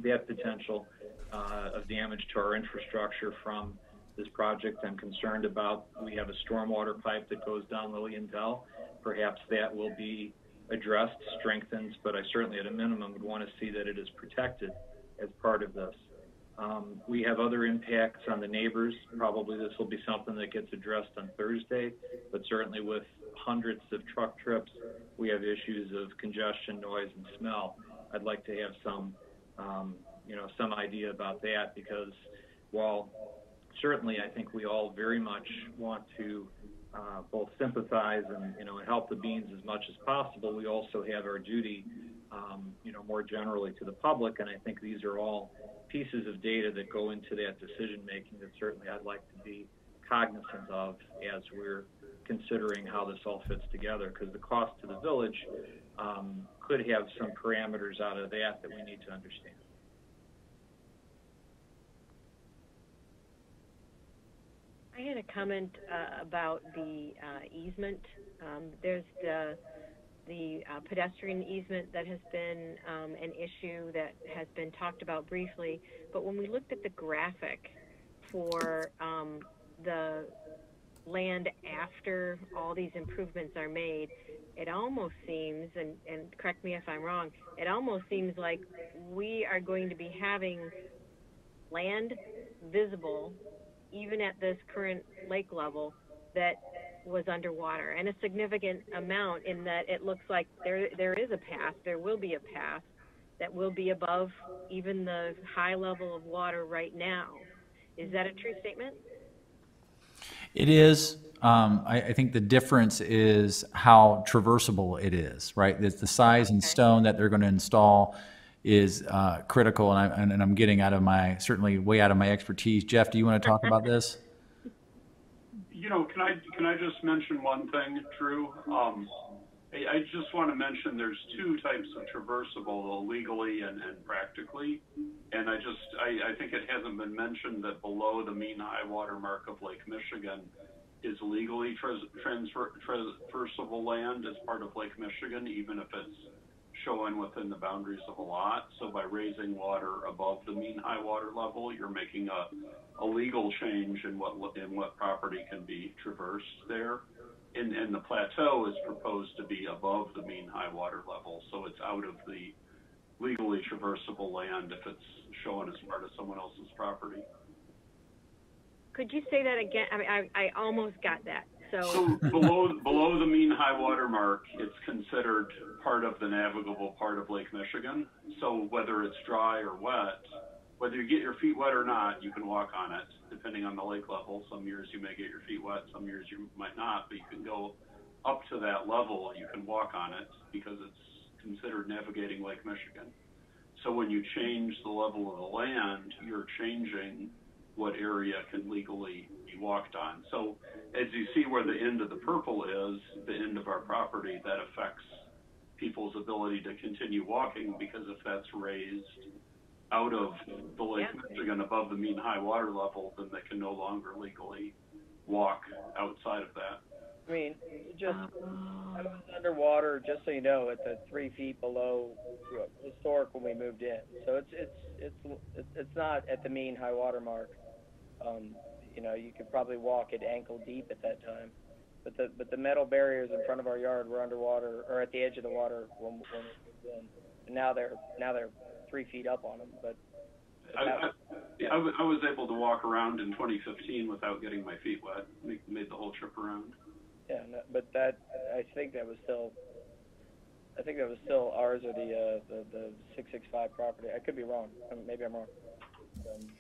that potential uh, of damage to our infrastructure from this project. I'm concerned about we have a stormwater pipe that goes down Lillian Dell. Perhaps that will be addressed, strengthened, but I certainly, at a minimum, would want to see that it is protected as part of this. Um, we have other impacts on the neighbors. Probably this will be something that gets addressed on Thursday, but certainly with hundreds of truck trips, we have issues of congestion, noise, and smell. I'd like to have some, um, you know, some idea about that because while certainly I think we all very much want to uh, both sympathize and you know help the Beans as much as possible. We also have our duty, um, you know, more generally to the public, and I think these are all pieces of data that go into that decision making that certainly I'd like to be cognizant of as we're considering how this all fits together. Because the cost to the village um, could have some parameters out of that that we need to understand. I had a comment uh, about the uh, easement. Um, there's the the uh, pedestrian easement that has been um, an issue that has been talked about briefly. But when we looked at the graphic for um, the land after all these improvements are made, it almost seems, and, and correct me if I'm wrong, it almost seems like we are going to be having land visible even at this current lake level that was underwater and a significant amount in that it looks like there there is a path there will be a path that will be above even the high level of water right now is that a true statement It is. Um, I, I think the difference is how traversable it is, right? It's the size and stone that they're going to install is uh, critical, and, I, and, and I'm getting out of my certainly way out of my expertise. Jeff, do you want to talk about this? You know, can I can I just mention one thing, Drew? Um, I, I just want to mention there's two types of traversable, legally and, and practically. And I just I, I think it hasn't been mentioned that below the mean high water mark of Lake Michigan is legally trans, transfer, traversable land as part of Lake Michigan, even if it's showing within the boundaries of a lot. So by raising water above the mean high water level, you're making a, a legal change in what in what property can be traversed there. And, and the plateau is proposed to be above the mean high water level, so it's out of the legally traversable land if it's shown as part of someone else's property. could you say that again i mean i, I almost got that so, So below below the mean high water mark, it's considered part of the navigable part of Lake Michigan. So whether it's dry or wet, whether you get your feet wet or not, you can walk on it depending on the lake level. Some years you may get your feet wet, some years you might not, but you can go up to that level. You can walk on it because it's considered navigating Lake Michigan. So when you change the level of the land, you're changing what area can legally be walked on. So as you see where the end of the purple is, the end of our property, that affects people's ability to continue walking because if that's raised out of the Lake Michigan above the mean high water level, then they can no longer legally walk outside of that. I mean, just uh. I was underwater, just so you know, at the three feet below historic when we moved in. So it's it's it's it's not at the mean high water mark. Um, you know, you could probably walk it ankle deep at that time. But the but the metal barriers in front of our yard were underwater or at the edge of the water when, when we moved in. And now they're now they're three feet up on them. But I, I, I, I was able to walk around in 2015 without getting my feet wet. Made, made the whole trip around. yeah, no, but that I think that was still I think that was still ours or the, uh, the, the six six five property. I could be wrong. Maybe I'm wrong.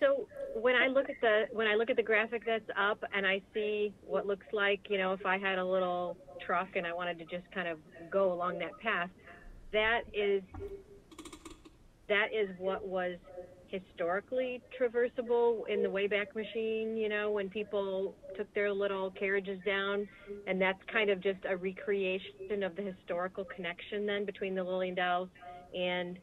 So when I look at the when I look at the graphic that's up and I see what looks like, you know, if I had a little truck and I wanted to just kind of go along that path, that is that is what was historically traversable in the Wayback Machine, you know, when people took their little carriages down, and that's kind of just a recreation of the historical connection then between the Lillian and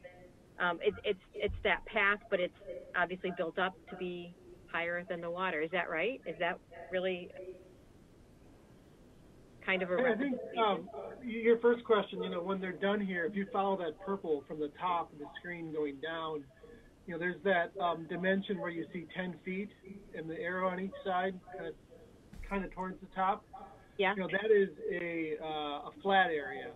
um, it, it's it's that path, but it's obviously built up to be higher than the water. Is that right? Is that really kind of a I think um, your first question, you know, when they're done here, if you follow that purple from the top of the screen going down, you know, there's that um, dimension where you see 10 feet and the arrow on each side, kind of, kind of towards the top. Yeah. You know, that is a uh, a flat area.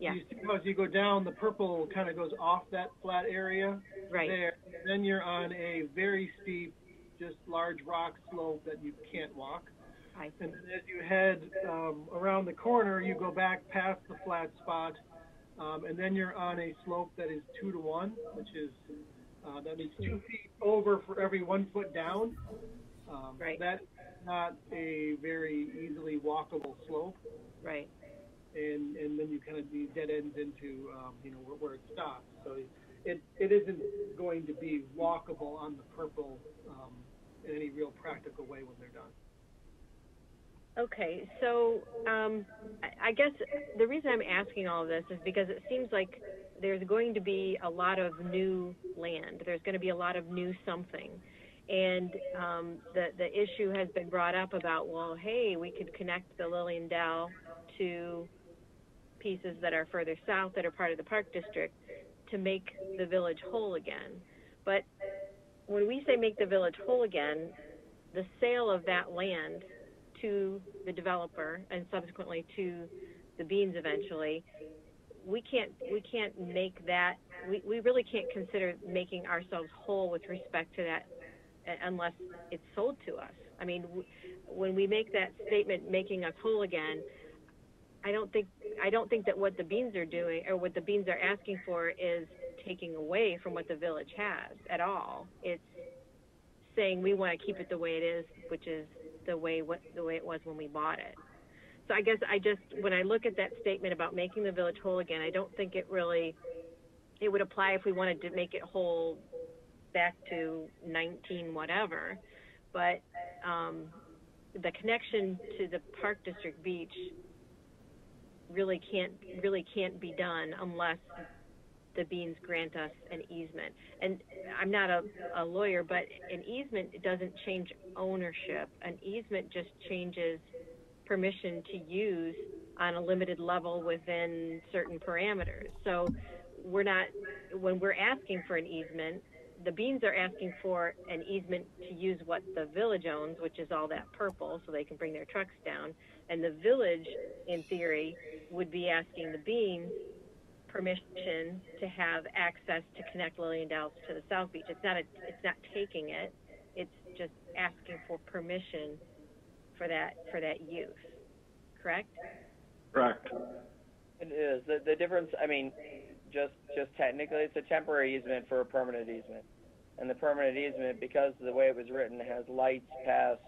Yeah. You see how as you go down, the purple kind of goes off that flat area. Right. There. Then you're on a very steep, just large rock slope that you can't walk. I see. And then as you head um, around the corner, you go back past the flat spot, um, and then you're on a slope that is two to one, which is uh, that means two feet over for every one foot down. Um, Right. That's not a very easily walkable slope, right. And and then you kind of be dead ends into um, you know where, where it stops. So it it isn't going to be walkable on the purple um, in any real practical way when they're done. Okay, so um, I, guess the reason I'm asking all of this is because it seems like there's going to be a lot of new land. There's going to be a lot of new something. And um, the, the issue has been brought up about, well, hey, we could connect the Lillian Dell to pieces that are further south that are part of the park district to make the village whole again. But when we say make the village whole again, the sale of that land to the developer and subsequently to the Beans eventually, we can't we can't make that we, we really can't consider making ourselves whole with respect to that unless it's sold to us. I mean, when we make that statement, making us whole again, I don't think I don't think that what the Beans are doing or what the Beans are asking for is taking away from what the village has at all. It's saying we want to keep it the way it is, which is the way what the way it was when we bought it. So I guess I just when I look at that statement about making the village whole again, I don't think it really it would apply if we wanted to make it whole back to 19 whatever, but um, the connection to the Park District beach really can't really can't be done unless the Beans grant us an easement. And I'm not a, a lawyer, but an easement doesn't change ownership. An easement just changes permission to use on a limited level within certain parameters. So we're not when we're asking for an easement, the Beans are asking for an easement to use what the village owns, which is all that purple, so they can bring their trucks down. And the village, in theory, would be asking the Beans permission to have access to connect Lillian Dells to the South Beach. It's not a, it's not taking it. It's just asking for permission for that for that use. Correct? Correct. It is. The, the difference, I mean, just, just technically, it's a temporary easement for a permanent easement. And the permanent easement, because of the way it was written, has lights, paths,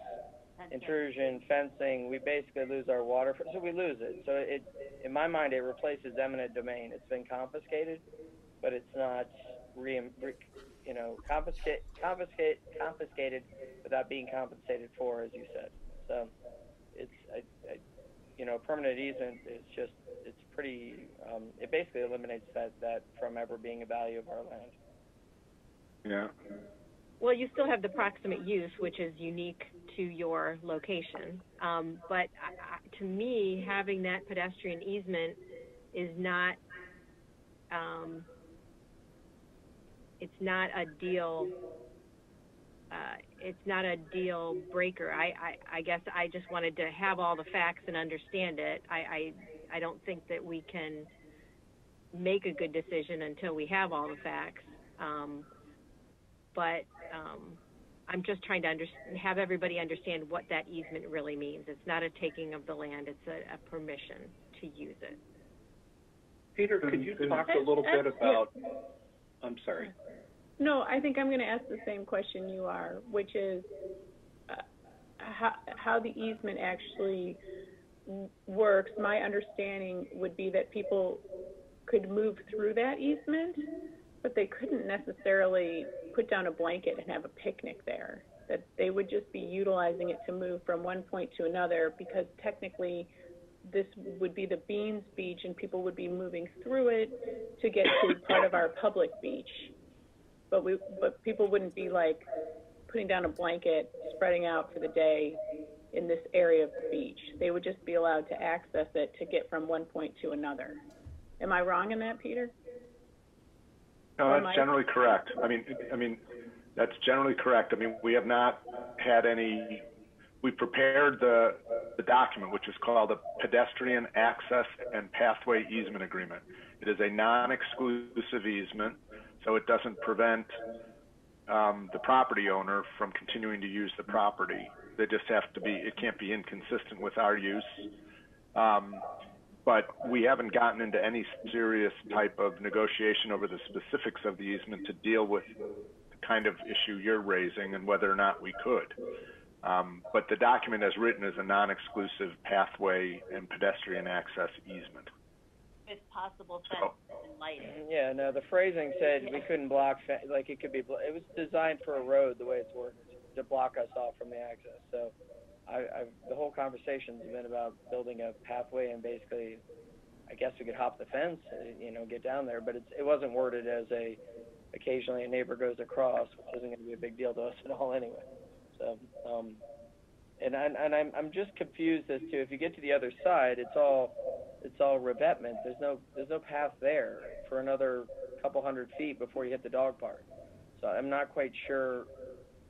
intrusion, fencing. We basically lose our water, so we lose it. So it, in my mind, it replaces eminent domain. It's been confiscated, but it's not re, re you know, confiscate, confiscate, confiscated without being compensated for, as you said. So it's, I, I, you know, permanent easement is just, it's pretty, um, it basically eliminates that, that from ever being a value of our land. Yeah. Well, you still have the proximate use, which is unique to your location. Um, but I, to me, having that pedestrian easement is not, um, it's not a deal. Uh, it's not a deal breaker. I, I, I guess I just wanted to have all the facts and understand it. I, I, I don't think that we can make a good decision until we have all the facts. Um, but um, I'm just trying to under- have everybody understand what that easement really means. It's not a taking of the land; it's a, a permission to use it. Peter, could you talk a little bit about, I'm sorry. No, I think I'm going to ask the same question you are, which is uh, how, how the easement actually works. My understanding would be that people could move through that easement, but they couldn't necessarily put down a blanket and have a picnic there. That they would just be utilizing it to move from one point to another because technically this would be the Beans Beach and people would be moving through it to get to part of our public beach but we but people wouldn't be like putting down a blanket, spreading out for the day in this area of the beach. They would just be allowed to access it to get from one point to another. Am I wrong in that, Peter? No, that's generally correct. I mean, I mean, that's generally correct. I mean, we have not had any, we prepared the, the document, which is called a pedestrian access and pathway easement agreement. It is a non-exclusive easement, so it doesn't prevent um, the property owner from continuing to use the property. They just have to be, it can't be inconsistent with our use. Um, but we haven't gotten into any serious type of negotiation over the specifics of the easement to deal with the kind of issue you're raising and whether or not we could. Um, but the document as written is a non-exclusive pathway and pedestrian access easement. With possible fence and lighting. Yeah, no, the phrasing said we couldn't block, fe- like it could be, blo- it was designed for a road the way it's worked, to block us off from the access. So I, I've, the whole conversation's been about building a pathway and basically, I guess we could hop the fence, uh, you know, get down there, but it's, it wasn't worded as a, occasionally a neighbor goes across, which isn't gonna be a big deal to us [laughs] at all anyway. So, um, and I, and I'm, I'm just confused as to if you get to the other side, it's all, it's all revetment. There's no, there's no path there for another couple hundred feet before you hit the dog park. So I'm not quite sure.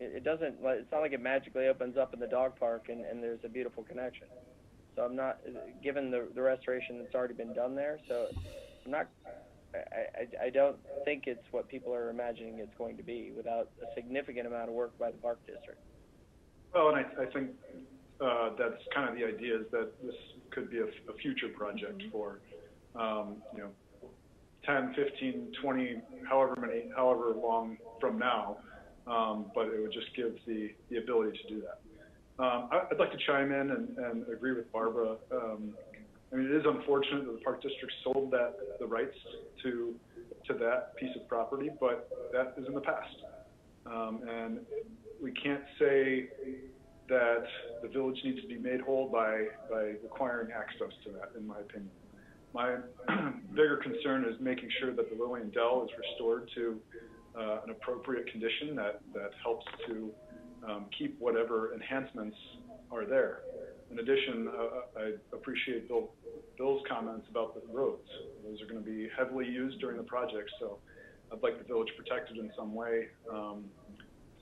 It, it doesn't. It's not like it magically opens up in the dog park and, and there's a beautiful connection. So I'm not, given the the restoration that's already been done there. So I'm not. I, I, I don't think it's what people are imagining it's going to be without a significant amount of work by the park district. Well, and I, I think uh, that's kind of the idea is that this could be a, a future project for, um, you know, 10, 15, 20, however many, however long from now. Um, but it would just give the, the ability to do that. Um, I, I'd like to chime in and, and agree with Barbara. Um, I mean, it is unfortunate that the park district sold that the rights to to that piece of property, but that is in the past. Um, and we can't say that the village needs to be made whole by, by requiring access to that, in my opinion. My [clears throat] bigger concern is making sure that the Lillian Dell is restored to uh, an appropriate condition that, that helps to um, keep whatever enhancements are there. In addition, uh, I appreciate Bill, Bill's comments about the roads. Those are going to be heavily used during the project, so I'd like the village protected in some way um,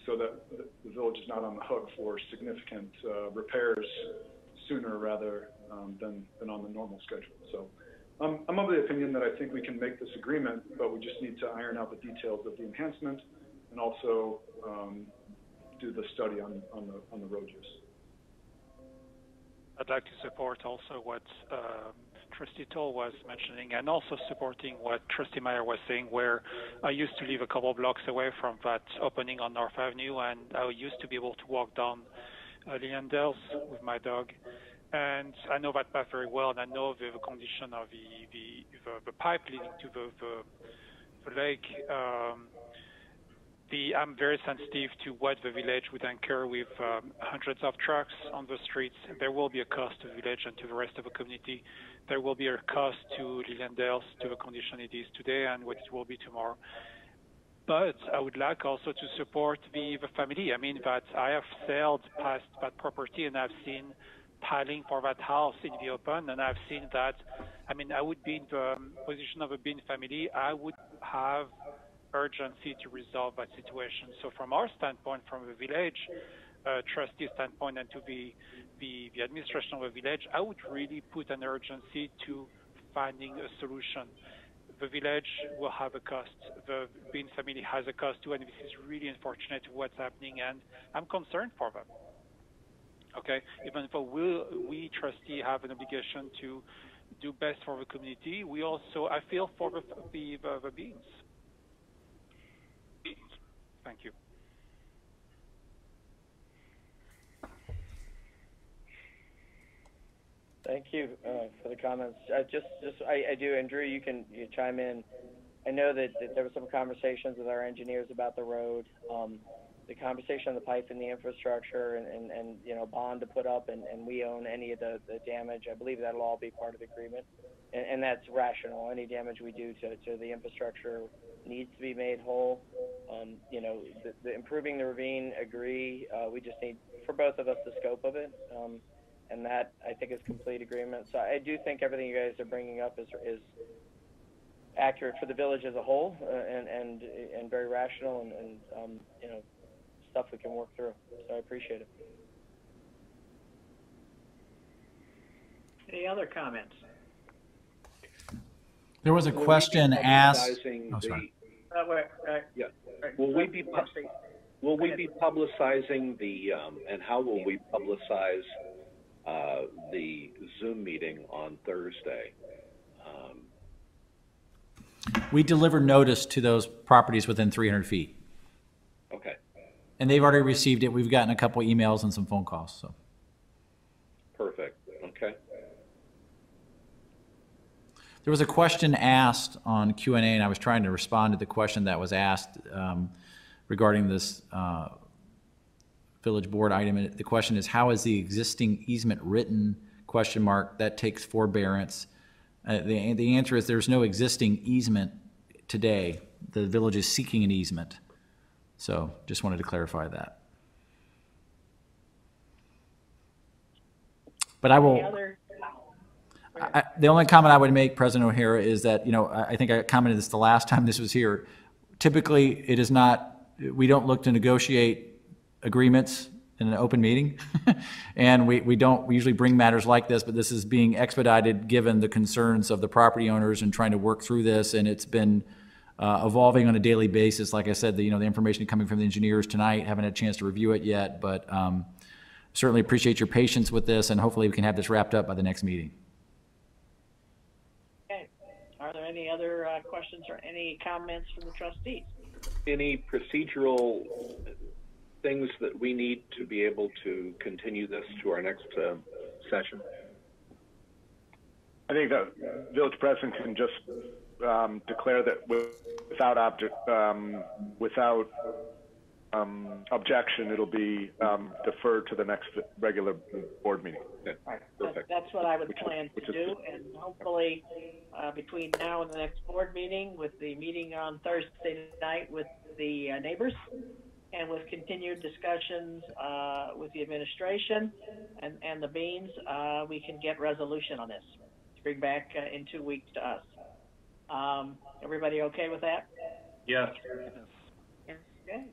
so that the, the village is not on the hook for significant uh, repairs sooner rather um, than, than on the normal schedule. So um, I'm of the opinion that I think we can make this agreement, but we just need to iron out the details of the enhancement and also um, do the study on, on the on the road use. I'd like to support also what um, Trustee Toll was mentioning and also supporting what Trustee Meyer was saying, where I used to live a couple blocks away from that opening on North Avenue, and I used to be able to walk down uh, Lillian Dells with my dog. And I know that path very well, and I know the, the condition of the, the, the, the pipe leading to the, the, the lake. Um, the, I'm very sensitive to what the village would incur with um, hundreds of trucks on the streets. There will be a cost to the village and to the rest of the community. There will be a cost to Lillian Dells, to the condition it is today and what it will be tomorrow. But I would like also to support the, the family. I mean that I have sailed past that property and I've seen piling for that house in the open and I've seen that, I mean, I would be in the um, position of a Bean family. I would have urgency to resolve that situation. So from our standpoint, from the village uh, trustee standpoint and to the, the, the administration of the village, I would really put an urgency to finding a solution. The village will have a cost. The Bean family has a cost too, and this is really unfortunate what's happening, and I'm concerned for them. Okay, even though we, we trustee have an obligation to do best for the community, we also I feel for the the, the, the Beans. Thank you. Thank you uh, for the comments. Uh, just, just I, I do, and Drew, you can you chime in. I know that, that there were some conversations with our engineers about the road, um, the conversation on the pipe and the infrastructure, and, and, and you know bond to put up, and, and we own any of the, the damage. I believe that'll all be part of the agreement, and, and that's rational. Any damage we do to, to the infrastructure needs to be made whole. Um, you know, the, the improving the ravine, agree. Uh, we just need for both of us the scope of it. Um, and that I think is complete agreement. So I do think everything you guys are bringing up is is accurate for the village as a whole, uh, and and and very rational, and, and um, you know stuff we can work through. So I appreciate it. Any other comments? There was a Will question asked. Oh, sorry. Uh, wait, uh, Yeah. Will we be, will we be publicizing the, um, and how will we publicize, uh, the Zoom meeting on Thursday? Um, We deliver notice to those properties within 300 feet, okay, and they've already received it. We've gotten a couple emails and some phone calls, so. perfect, okay. There was a question asked on Q and A, and I was trying to respond to the question that was asked um, regarding this uh, village board item. And the question is, how is the existing easement written? Question mark. That takes forbearance. Uh, The, the answer is there's no existing easement today. The village is seeking an easement. So just wanted to clarify that. But I will. I- The only comment I would make, President O'Hara, is that, you know, I think I commented this the last time this was here. Typically, it is not, we don't look to negotiate agreements in an open meeting. [laughs] And we, we don't we usually bring matters like this, but this is being expedited given the concerns of the property owners and trying to work through this. And it's been uh, evolving on a daily basis. Like I said, the, you know, the information coming from the engineers tonight, haven't had a chance to review it yet, but um, certainly appreciate your patience with this, and hopefully we can have this wrapped up by the next meeting. Okay. Are there any other uh, questions or any comments from the trustees? Any procedural things that we need to be able to continue this to our next, uh, session? I think the village president can just um, declare that without object, um, without um, objection, it'll be um, deferred to the next regular board meeting. Right. That- That's what I would Which is- plan to which is- do, and hopefully, uh, between now and the next board meeting, with the meeting on Thursday night with the uh, neighbors, and with continued discussions, uh, with the administration and, and the Beans, uh, we can get resolution on this. To bring back uh, in two weeks to us. Um, everybody okay with that? Yes. Yes. Okay.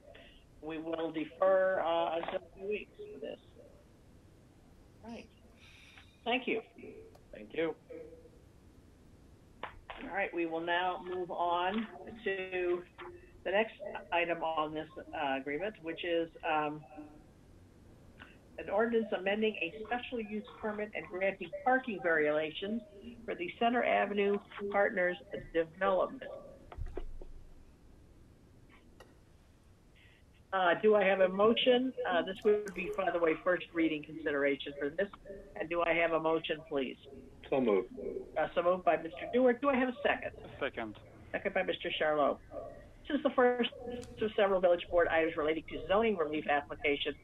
We will defer, uh, until two weeks for this. Right. Thank you. Thank you. All right, we will now move on to the next item on this uh, agreement, which is um, an ordinance amending a special use permit and granting parking variations for the Center Avenue Partners Development. Uh, do I have a motion? Uh, this would be, by the way, first reading consideration for this. And do I have a motion, please? So moved. Uh, so moved by Mr. Dewar. Do I have a second? Second. Second by Mr. Charlot. This is the first of several village board items relating to zoning relief applications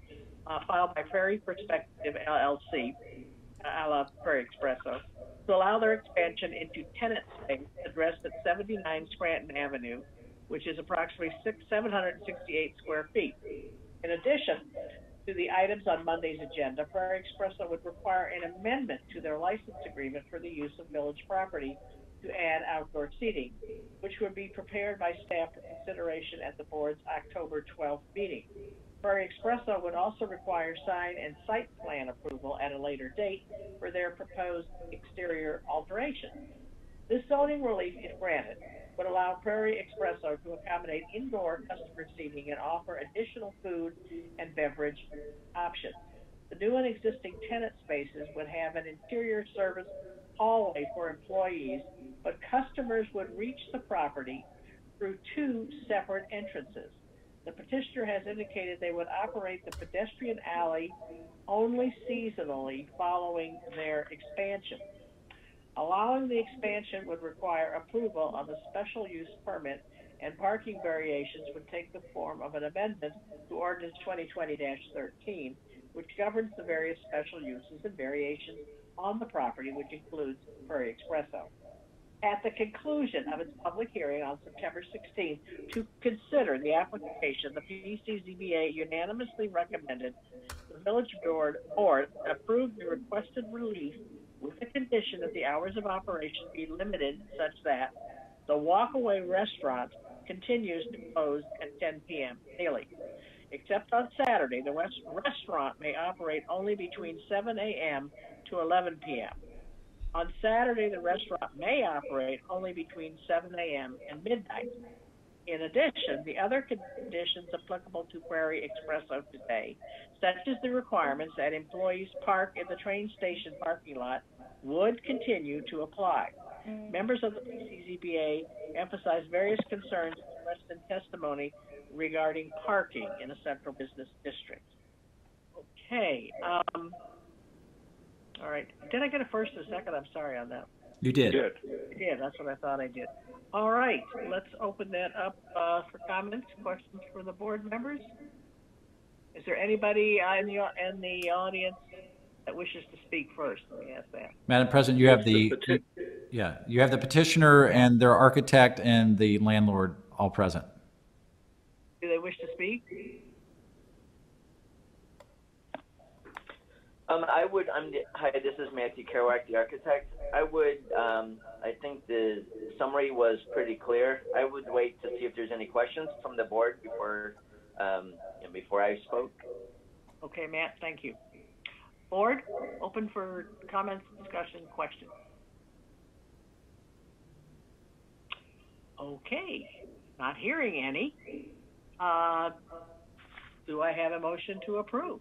uh, filed by Prairie Perspective LLC, uh, a la Prairie Expresso, to allow their expansion into tenant space addressed at 79 Scranton Avenue, which is approximately six, 768 square feet. In addition to the items on Monday's agenda, Prairie Expresso would require an amendment to their license agreement for the use of village property to add outdoor seating, which would be prepared by staff for consideration at the board's October 12th meeting. Prairie Expresso would also require sign and site plan approval at a later date for their proposed exterior alteration. This zoning relief, if granted, would allow Prairie Expresso to accommodate indoor customer seating and offer additional food and beverage options. The new and existing tenant spaces would have an interior service hallway for employees, but customers would reach the property through two separate entrances. The petitioner has indicated they would operate the pedestrian alley only seasonally following their expansion. Allowing the expansion would require approval of a special use permit and parking variations would take the form of an amendment to ordinance 2020-13, which governs the various special uses and variations on the property, which includes Prairie Expresso. At the conclusion of its public hearing on September 16th, to consider the application, the PCZBA unanimously recommended the village board, board approve the requested relief with the condition that the hours of operation be limited such that the walkaway restaurant continues to close at 10 p.m. daily. Except on Saturday, the res- restaurant may operate only between 7 a.m. to 11 p.m. On Saturday, the restaurant may operate only between 7 a.m. and midnight. In addition, the other conditions applicable to Prairie Expresso today, such as the requirements that employees park in the train station parking lot, would continue to apply. Members of the PCZBA emphasized various concerns expressed in testimony regarding parking in a central business district. Okay, um, all right. Did I get a first or second? I'm sorry on that. You did. I did. That's what I thought I did. All right. Let's open that up uh, for comments, questions for the board members. Is there anybody uh, in the in the audience that wishes to speak first? Let me ask that. Madam President, you have the, yeah, you have the petitioner and their architect and the landlord all present. Do they wish to speak? Um, I would, I'm, the- hi, this is Matthew Kerouac, the architect. I would, um, I think the summary was pretty clear. I would wait to see if there's any questions from the board before, um, before I spoke. Okay, Matt. Thank you. Board, open for comments, discussion, questions. Okay, not hearing any. Uh, do I have a motion to approve?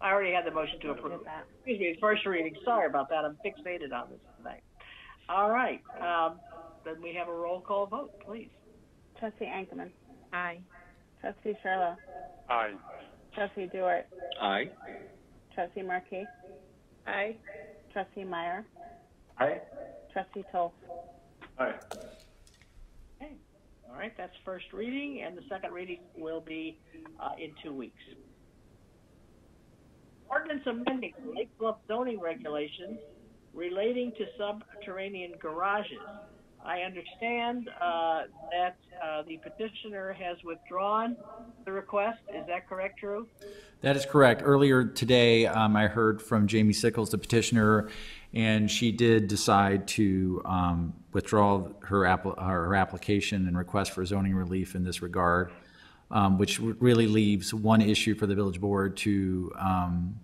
I already had the motion to approve. Excuse me, first reading. Sorry about that. I'm fixated on this tonight. All right, um, then we have a roll call vote, please. Trustee Ankenman. Aye. Trustee Sherlow. Aye. Trustee Dewar. Aye. Trustee Markey. Aye. Trustee Meyer. Aye. Trustee Toll. Aye. Okay, all right, that's first reading, and the second reading will be uh, in two weeks. Ordinance amending Lake Bluff zoning regulations relating to subterranean garages. I understand uh, that uh, the petitioner has withdrawn the request. Is that correct, Drew? That is correct. Earlier today, um, I heard from Jamie Sickles, the petitioner, and she did decide to um, withdraw her, app- her application and request for zoning relief in this regard, um, which really leaves one issue for the village board to um,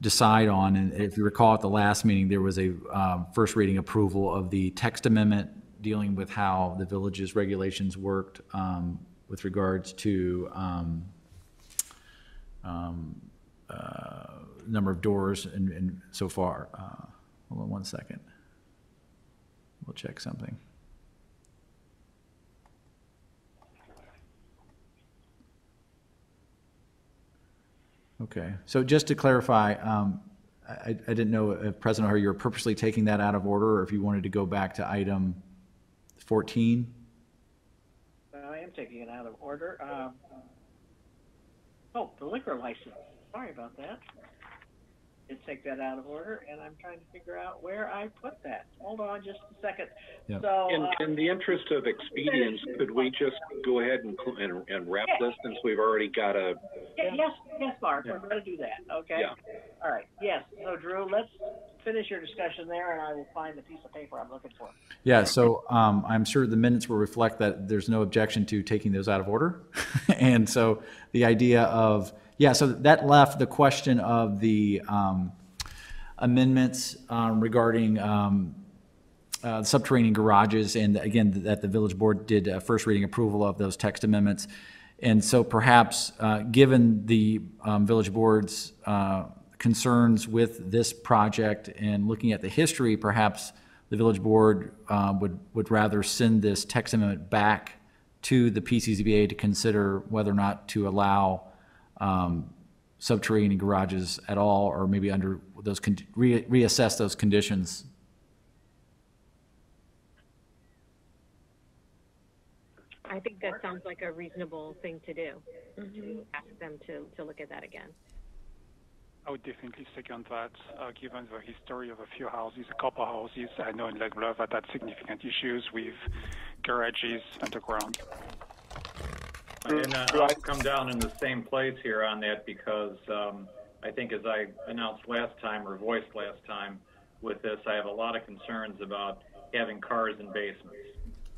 decide on. And if you recall at the last meeting, there was a um, first reading approval of the text amendment dealing with how the village's regulations worked um, with regards to um, um, uh, number of doors and, and so far. Uh, hold on one second. We'll check something. Okay, so just to clarify, um, I, I didn't know if President O'Hara, you were purposely taking that out of order, or if you wanted to go back to item 14? I am taking it out of order. Um, oh, the liquor license. Sorry about that. Did take that out of order, and I'm trying to figure out where I put that. Hold on just a second. Yep. So, In, uh, in the interest of expedience, could we just go ahead and, and, and wrap this since we've already got a, yeah, yes, yes, Mark, we're going to do that. Okay. Yeah. All right. Yes. So, Drew, let's finish your discussion there, and I will find the piece of paper I'm looking for. Yeah, so um, I'm sure the minutes will reflect that there's no objection to taking those out of order. [laughs] And so the idea of, yeah, so that left the question of the um, amendments um, regarding um, uh, subterranean garages, and again, that the village board did uh, first reading approval of those text amendments. And so perhaps, uh, given the um, village board's uh, concerns with this project and looking at the history, perhaps the village board uh, would, would rather send this text amendment back to the PCZBA to consider whether or not to allow um, subterranean garages at all, or maybe under those, con- re- reassess those conditions. I think that sounds like a reasonable thing to do, to ask them to, to look at that again. I would definitely second that, uh, given the history of a few houses, a couple houses I know in Lake Bluff that had significant issues with garages underground. And uh, I'll come down in the same place here on that because um, I think as I announced last time or voiced last time with this, I have a lot of concerns about having cars in basements.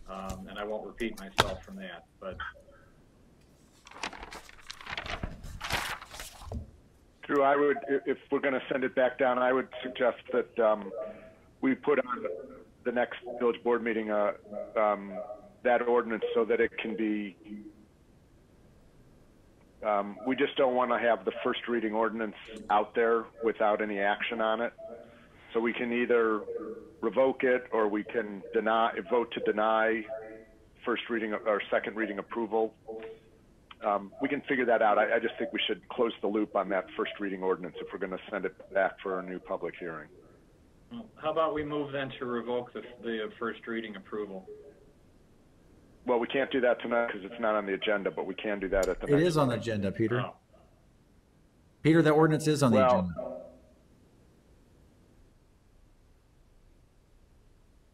Um, and I won't repeat myself from that, but Drew, I would, if we're going to send it back down, I would suggest that um, we put on the next village board meeting uh, um, that ordinance so that it can be. Um, we just don't want to have the first reading ordinance out there without any action on it. So we can either revoke it or we can deny, vote to deny first reading or second reading approval. Um, we can figure that out. I, I just think we should close the loop on that first reading ordinance if we're going to send it back for a new public hearing. how about we move then to revoke the, the first reading approval? Well, we can't do that tonight because it's not on the agenda, but we can do that at the It next. is on the agenda, Peter. Oh. Peter, that ordinance is on the Well- agenda.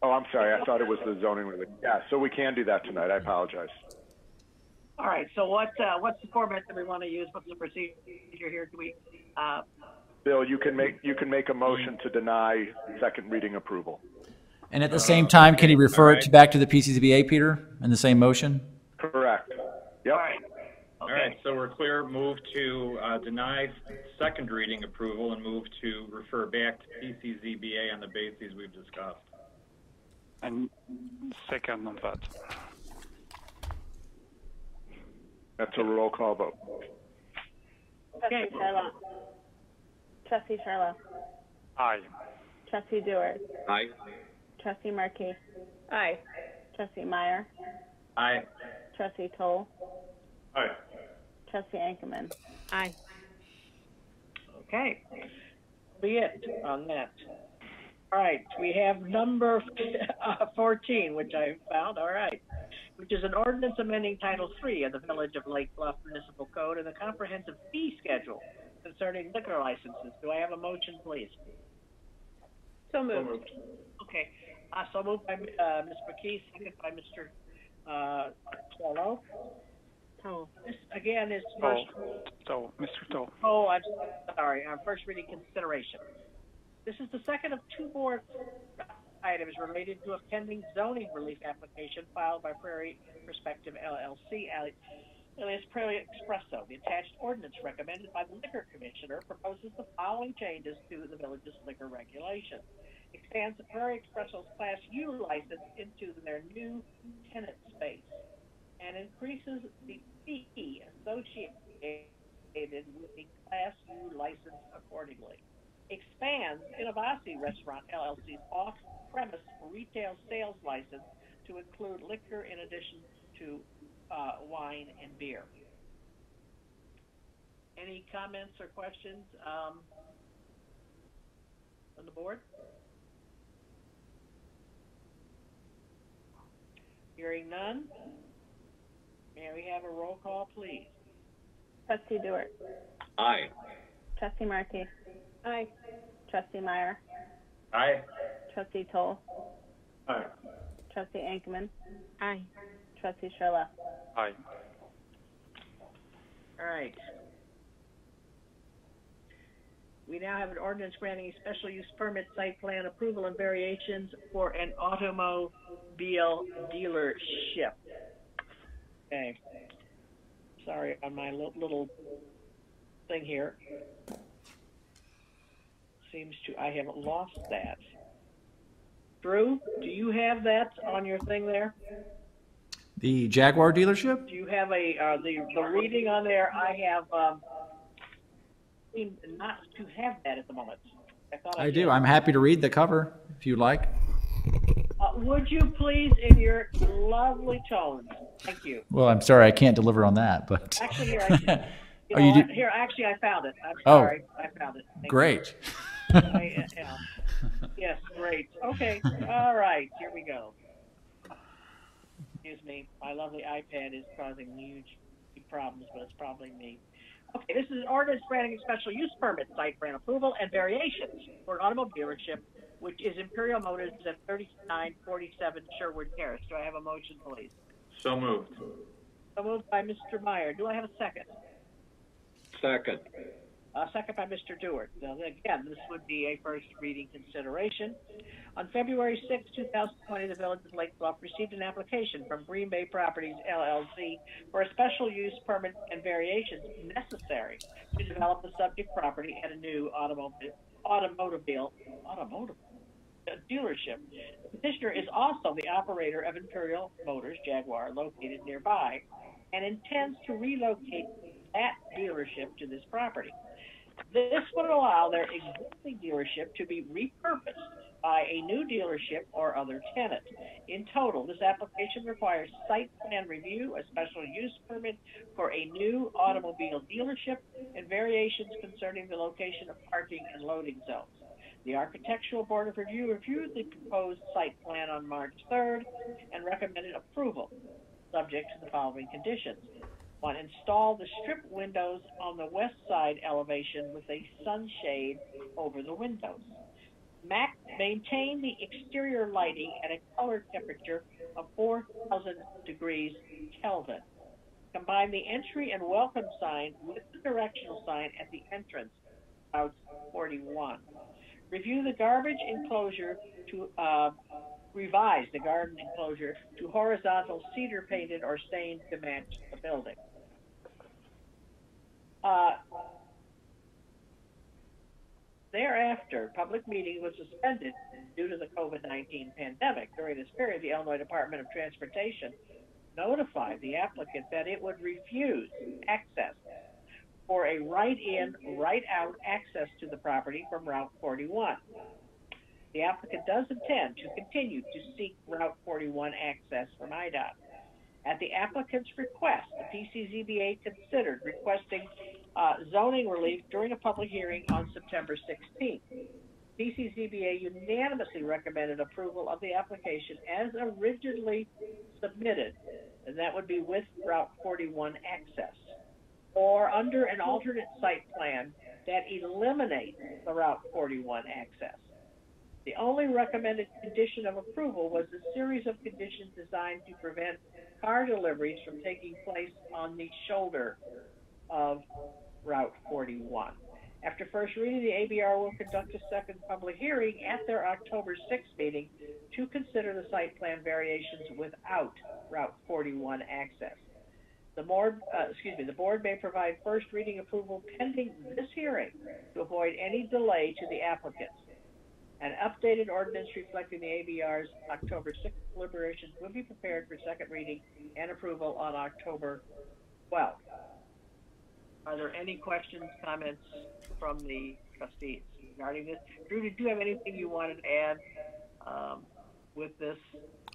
Oh, I'm sorry. I thought it was the zoning relief. Yeah, so we can do that tonight. I apologize. All right, so what, uh, what's the format that we want to use? What's the procedure here? Do we, uh, Bill, you can make, you can make a motion to deny second reading approval. And at the same time, can you refer it to, back to the PCZBA, Peter, in the same motion? Correct. Yep. All right, so we're clear, move to uh, deny second reading approval and move to refer back to PCZBA on the bases we've discussed. And second on that. That's a roll call vote. Trustee Sherlock. Trustee Sherlock. Aye. Trustee Dewar. Aye. Trustee Markey. Aye. Trustee Meyer. Aye. Trustee Toll. Aye. Trustee Ankenman. Aye. okay. Be it on that. All right, we have number [laughs] uh, 14, which I found, all right, which is an ordinance amending Title III of the Village of Lake Bluff Municipal Code and the comprehensive fee schedule concerning liquor licenses. Do I have a motion, please? So moved. Okay, uh, so moved by, uh, Ms. McKee, second by Mr. Uh, Twello. Toll. This, again, is Toll. first, So, Mr. Toll. oh, I'm sorry, our first reading consideration. This is the second of two board items related to a pending zoning relief application filed by Prairie Perspective LLC, alias Prairie Expresso. The attached ordinance recommended by the Liquor Commissioner proposes the following changes to the village's liquor regulations. Expands the Prairie Expresso's Class U license into their new tenant space and increases the fee associated with the Class U license accordingly expands Innovasi Restaurant LLC's off-premise retail sales license to include liquor in addition to uh, wine and beer. Any comments or questions um, from the board? Hearing none. May we have a roll call, please? Trustee Dewar. Aye. Trustee Markey. Aye. Trustee Meyer. Aye. Trustee Toll. Aye. Trustee Ankenman. Aye. Trustee Sherlock. Aye. All right. We now have an ordinance granting a special use permit site plan approval and variations for an automobile dealership. Okay. Sorry on my li- little thing here. Seems to, I haven't lost that. Drew, do you have that on your thing there? The Jaguar dealership? Do you have a, uh, the, the reading on there? I have, um, seem not to have that at the moment. I thought I I do. I'm happy to read the cover if you'd like. Uh, would you please, in your lovely tone? thank you. Well, I'm sorry I can't deliver on that, but. Actually, here, I, [laughs] you Oh, know you do- here, actually, I found it. I'm Oh. sorry, I found it. Thank. Great. I, uh, [laughs] yeah. Yes, great. Okay, all right, here we go. Excuse me, my lovely iPad is causing huge problems, but it's probably me. Okay, this is an ordinance granting a special use permit, site plan approval, and variations for an automobile dealership, which is Imperial Motors at 3947 Sherwood Terrace. Do I have a motion, please? So moved. So moved by Mr. Meyer. Do I have a second? Second. Uh, second by Mr. Dewar. Again, this would be a first reading consideration. On February 6, 2020, the Village of Lake Bluff received an application from Green Bay Properties LLC for a special use permit and variations necessary to develop the subject property at a new automobile, automobile, automotive uh, dealership. The petitioner is also the operator of Imperial Motors Jaguar located nearby and intends to relocate that dealership to this property. This would allow their existing dealership to be repurposed by a new dealership or other tenant. In total, this application requires site plan review, a special use permit for a new automobile dealership, and variations concerning the location of parking and loading zones. The Architectural Board of Review reviewed the proposed site plan on March 3rd and recommended approval, subject to the following conditions. Install the strip windows on the west side elevation with a sunshade over the windows. Mac, maintain the exterior lighting at a color temperature of 4,000 degrees Kelvin. Combine the entry and welcome sign with the directional sign at the entrance, Route 41. Review the garbage enclosure to uh, revise the garden enclosure to horizontal cedar painted or stained to match the building. Uh, Thereafter, public meeting was suspended due to the COVID-19 pandemic. During this period, the Illinois Department of Transportation notified the applicant that it would refuse access for a right-in, right-out access to the property from Route 41. The applicant does intend to continue to seek Route 41 access from IDOT. At the applicant's request, the PCZBA considered requesting uh, zoning relief during a public hearing on September 16th. PCZBA unanimously recommended approval of the application as originally submitted, and that would be with Route 41 access, or under an alternate site plan that eliminates the Route 41 access. The only recommended condition of approval was a series of conditions designed to prevent car deliveries from taking place on the shoulder of Route 41. After first reading, the ABR will conduct a second public hearing at their October 6th meeting to consider the site plan variations without Route 41 access. The board, uh, excuse me, the board may provide first reading approval pending this hearing to avoid any delay to the applicants. An updated ordinance reflecting the ABR's October 6th deliberations will be prepared for second reading and approval on October 12th. Are there any questions, comments from the trustees regarding this? Drew, did you have anything you wanted to add um, with this?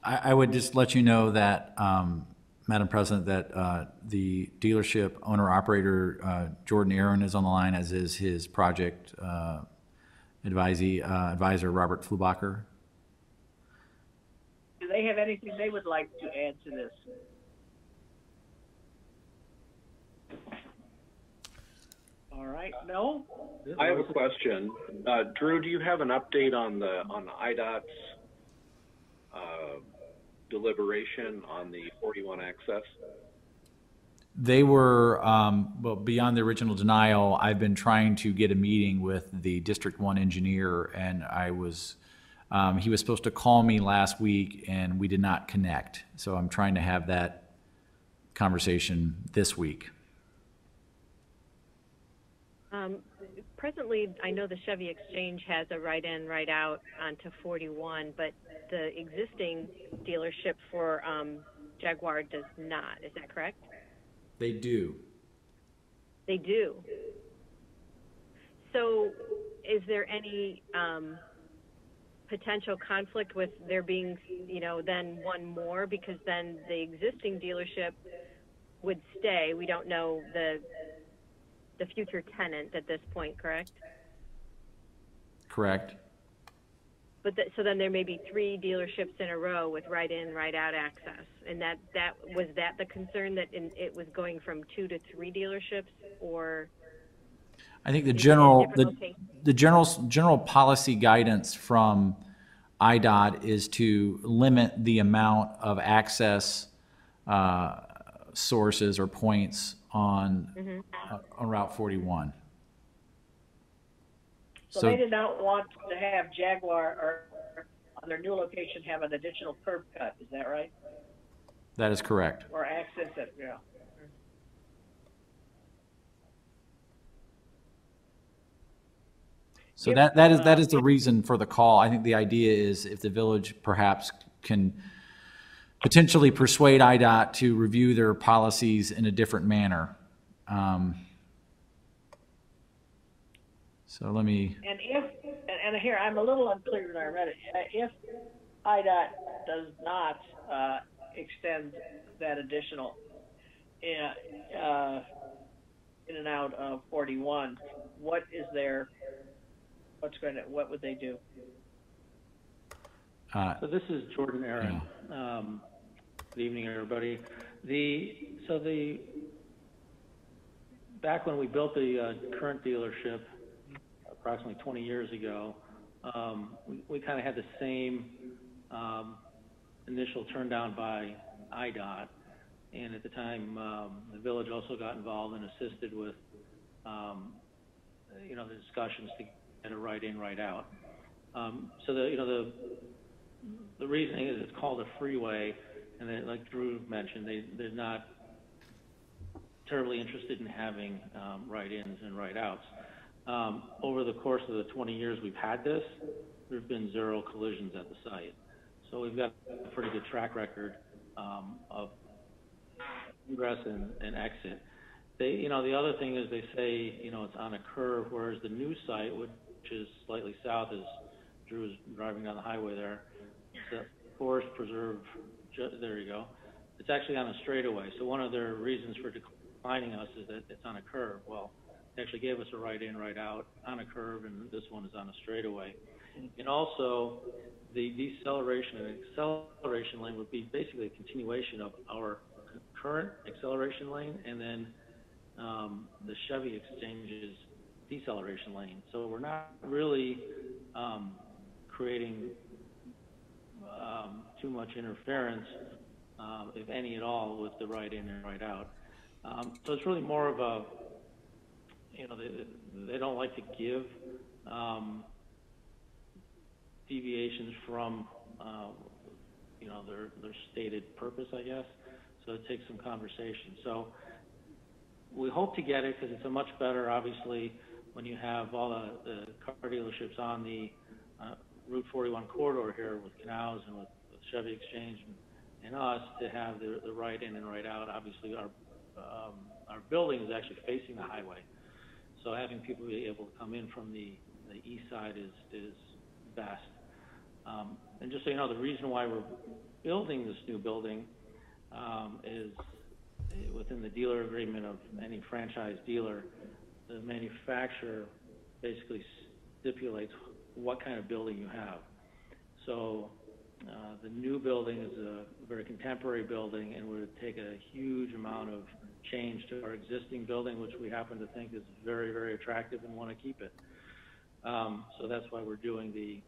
I, I would just let you know that, um, Madam President, that, uh, the dealership owner-operator, uh, Jordan Aaron is on the line, as is his project, uh, advisee, uh, advisor, Robert Flubacher. Do they have anything they would like to add to this? All right, no? I have a question. Uh, Drew, do you have an update on the, on the IDOT's, uh, deliberation on the 41 access? They were, um, well, beyond the original denial, I've been trying to get a meeting with the District One engineer, and I was, um, he was supposed to call me last week, and we did not connect. So I'm trying to have that conversation this week. Um, presently, I know the Chevy Exchange has a right-in, right-out onto 41, but the existing dealership for um, Jaguar does not. Is that correct? They do. They do. So, is there any um, potential conflict with there being, you know, then one more because then the existing dealership would stay? We don't know the the future tenant at this point, correct? Correct. But th- so then there may be three dealerships in a row with right in, right out access, and that that was that the concern that in, it was going from two to three dealerships, or I think the Is it a general, the, the general, general policy guidance from IDOT is to limit the amount of access uh, sources or points on, Mhm. uh, on Route 41. So So- they did not want to have Jaguar or on their new location have an additional curb cut, is that right? That is correct. Or access it, yeah. So If, that, that is, that uh, the reason for the call. I think the idea is if the village perhaps can potentially persuade IDOT to review their policies in a different manner. Um, So let me, And if, and, and here, I'm a little unclear when I read it, Uh, if IDOT does not, uh, extend that additional, uh, uh, in and out of forty-one, what is there? what's going to, what would they do? uh, So this is Jordan Aaron. Um, good evening, everybody. The, so the, back when we built the uh, current dealership, approximately 20 years ago, um, we, we kind of had the same um, initial turn down by IDOT. And at the time, um, the village also got involved and assisted with, um, you know, the discussions to get a right in, right out. Um, so the, you know, the, the reasoning is it's called a freeway, and then, like Drew mentioned, they, they're not terribly interested in having um, right-ins and right-outs. Um, over the course of the 20 years we've had this, there have been zero collisions at the site. So we've got a pretty good track record um, of ingress and, and exit. They, you know, the other thing is they say, you know, it's on a curve, whereas the new site, which is slightly south, as Drew is driving down the highway there, the forest preserve, there you go. It's actually on a straightaway. So one of their reasons for declining us is that it's on a curve. Well, actually gave us a right in, right out on a curve, and this one is on a straightaway. And also, the deceleration and acceleration lane would be basically a continuation of our current acceleration lane, and then um, the Chevy Exchange's deceleration lane. So we're not really um, creating um, too much interference, um, if any at all, with the right in and right out. Um, so it's really more of a, you know, they, they don't like to give um, deviations from, uh, you know, their, their stated purpose, I guess. So it takes some conversation. So we hope to get it because it's a much better, obviously, when you have all the, car dealerships on the uh, Route 41 corridor here with Knauz and with, Chevy Exchange and, and us to have the, the right in and right out. Obviously, our um, our building is actually facing the highway, so having people be able to come in from the, the east side is is best. Um, and just so you know, the reason why we're building this new building um, is uh, within the dealer agreement of any franchise dealer, the manufacturer basically stipulates what kind of building you have. So uh, the new building is a very contemporary building and would take a huge amount of change to our existing building, which we happen to think is very, very attractive and want to keep it. Um, so that's why we're doing the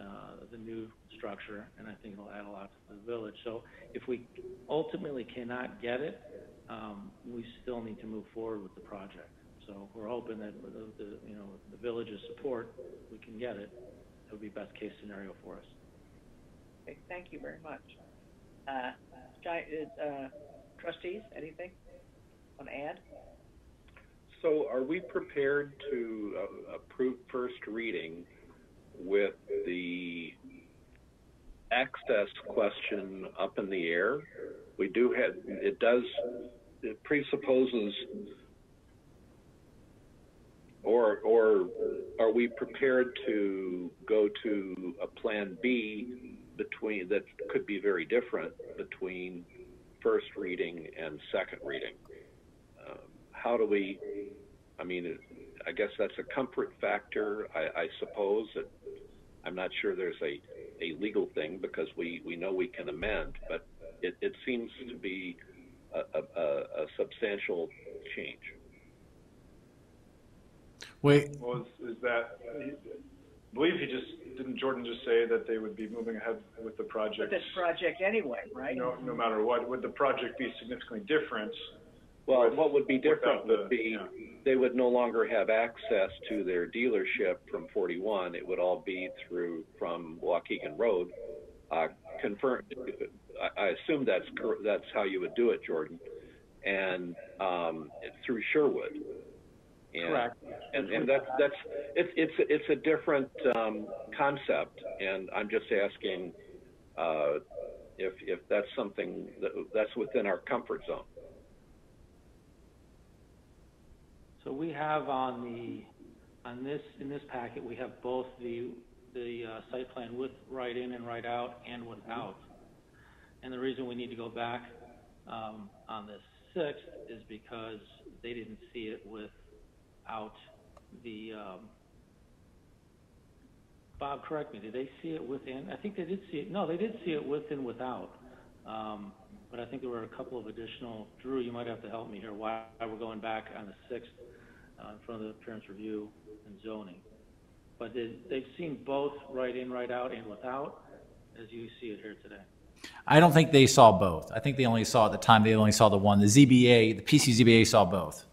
uh, the new structure, and I think it'll add a lot to the village. So if we ultimately cannot get it, um, we still need to move forward with the project. So we're hoping that with the, the you know the village's support, we can get it. That would be best case scenario for us. Okay, thank you very much. Uh, Gi- uh, trustees, anything want to add? So are we prepared to uh, approve first reading with the access question up in the air. We do have, it does, it presupposes, or, or are we prepared to go to a plan B between, that could be very different between first reading and second reading? Um, How do we, I mean, I guess that's a comfort factor, I, I suppose. that I'm not sure there's a, a legal thing because we, we know we can amend, but it, it seems to be a, a, a a substantial change. Wait, Was, is that, I believe he just, didn't Jordan just say that they would be moving ahead with the project. With project? this project anyway, right? No, no matter what, would the project be significantly different? Well, what would be different without the- would be, they would no longer have access to their dealership from 41. It would all be through, from Waukegan Road. Uh, confirm, I, I assume that's, that's how you would do it, Jordan. And, um, through Sherwood. And- Correct. And, and that's, that's, it's, it's, it's a different, um, concept. And I'm just asking, uh, if, if that's something that, that's within our comfort zone. So we have on the, on this, in this packet, we have both the, the uh, site plan with right-in and right-out and without. And the reason we need to go back um, on this sixth is because they didn't see it without the, um, Bob, correct me, did they see it within? I think they did see it, no, they did see it with and without. Um, But I think there were a couple of additional, Drew, you might have to help me here, why we're going back on the sixth uh, in front of the appearance review and zoning. But they, they've seen both right in, right out, and without, as you see it here today. I don't think they saw both. I think they only saw at the time, they only saw the one. The ZBA, the PCZBA saw both.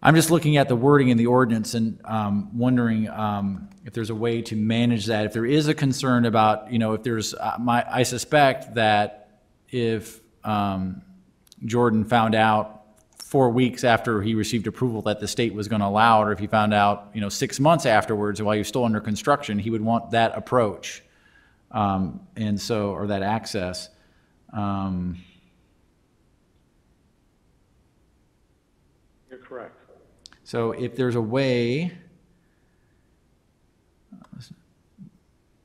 I'm just looking at the wording in the ordinance and um, wondering um, if there's a way to manage that. If there is a concern about, you know, if there's, uh, my, I suspect that if um, Jordan found out four weeks after he received approval that the state was going to allow it, or if he found out, you know, six months afterwards while was still under construction, he would want that approach. Um, and so, or that access. Um, You're correct. So if there's a way,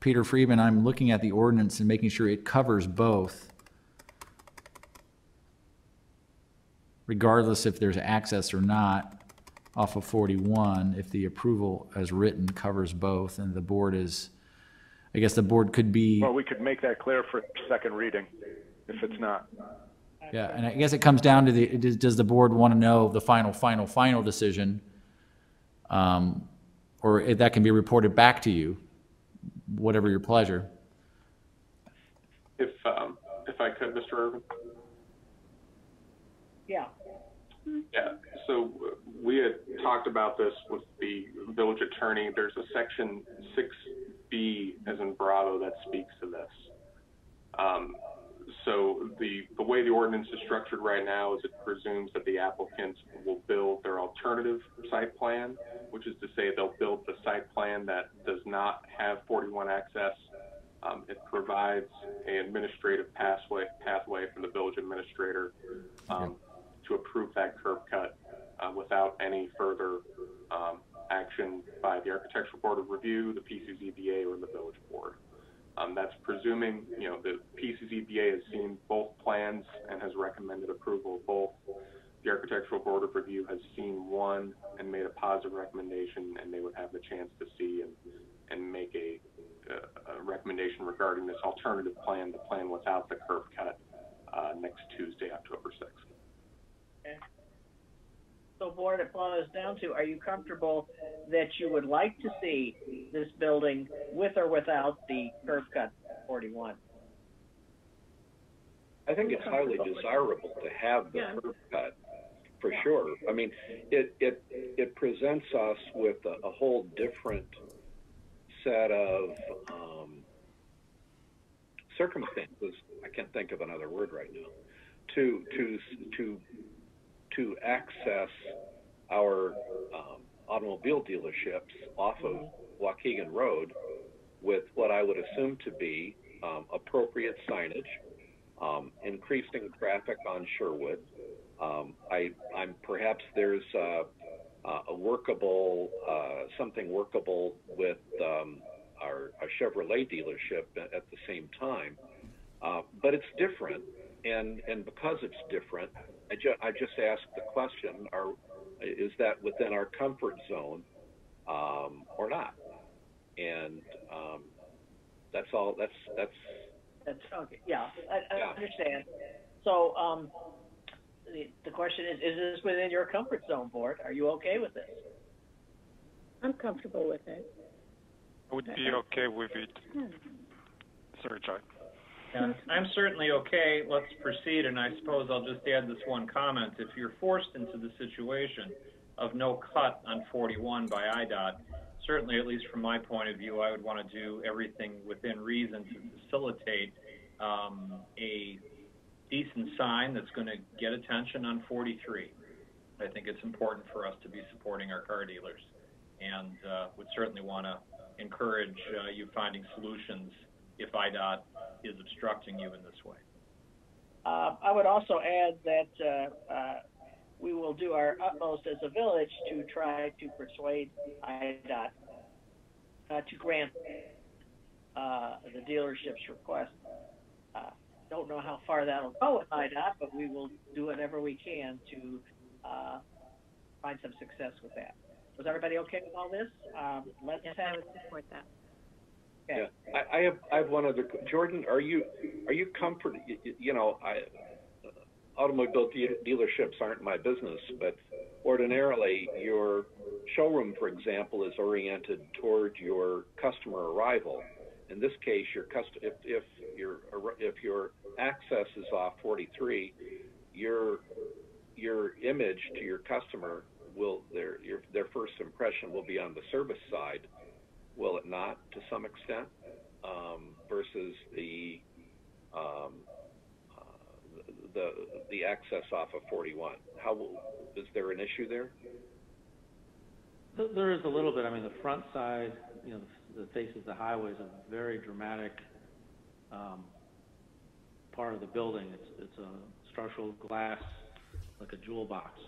Peter Friedman, I'm looking at the ordinance and making sure it covers both. Regardless if there's access or not off of 41, if the approval as written covers both and the board is, I guess the board could be. Well, we could make that clear for second reading, if it's not. Yeah, and I guess it comes down to the, does, does the board want to know the final, final, final decision? Um, or if that can be reported back to you, whatever your pleasure. If, um, if I could, Mr. Irvin? Yeah. Yeah, so uh, we had talked about this with the village attorney. There's a section six B as in Bravo that speaks to this. Um, so the, the way the ordinance is structured right now is it presumes that the applicants will build their alternative site plan, which is to say they'll build the site plan that does not have 41 access. Um, it provides an administrative pathway, pathway from the village administrator um, to approve that curb cut uh, without any further um, action by the Architectural Board of Review, the PCZBA, or the village board. Um, that's presuming, you know, the PCZBA has seen both plans and has recommended approval of both. The Architectural Board of Review has seen one and made a positive recommendation, and they would have the chance to see and, and make a, a, a recommendation regarding this alternative plan, the plan without the curb cut, uh, next Tuesday, October 6th. Okay. So board, it boils down to, are you comfortable that you would like to see this building with or without the curb cut forty-one? I think it's highly desirable to have the curb cut, for sure. I mean, it, it, it presents us with a, a whole different set of, um, circumstances, I can't think of another word right now, to, to, to, to access our, um, automobile dealerships off of Waukegan Road with what I would assume to be um, appropriate signage, um, increasing traffic on Sherwood. Um, I, I'm perhaps there's uh, uh, a workable uh, something workable with um, our, our Chevrolet dealership at, at the same time, uh, but it's different, and and because it's different, I, ju- I just asked the question: Are is that within our comfort zone um, or not? And um, that's all. That's that's That's, okay, yeah, I, I Yeah. understand. So, um, the, the question is, is this within your comfort zone, board? Are you okay with this? I'm comfortable with it. I would be okay with it. Sorry, Joy. Yeah, I'm certainly okay. Let's proceed, and I suppose I'll just add this one comment. If you're forced into the situation of no cut on 41 by IDOT, certainly, at least from my point of view, I would want to do everything within reason to facilitate um, a decent sign that's going to get attention on 43. I think it's important for us to be supporting our car dealers, and uh, would certainly want to encourage uh, you finding solutions if IDOT is obstructing you in this way. Uh, I would also add that, uh, uh, we will do our utmost as a village to try to persuade IDOT, uh, to grant, uh, the dealership's request. Uh, don't know how far that'll go with IDOT, but we will do whatever we can to, uh, find some success with that. Was everybody okay with all this? Um, let's Yes, have. I would support that. Yeah, I, I have I have one other. Jordan, are you are you comfort? You, you know, I automobile de- dealerships aren't my business, but ordinarily your showroom, for example, is oriented toward your customer arrival. In this case, your cust- if if your if your access is off 43, your your image to your customer will their your their first impression will be on the service side will it not, to some extent, um, versus the um, uh, the the access off of 41? How will, is there an issue there? There is a little bit. I mean, the front side, you know, that faces the highway is a very dramatic um, part of the building. It's it's a structural glass, like a jewel box.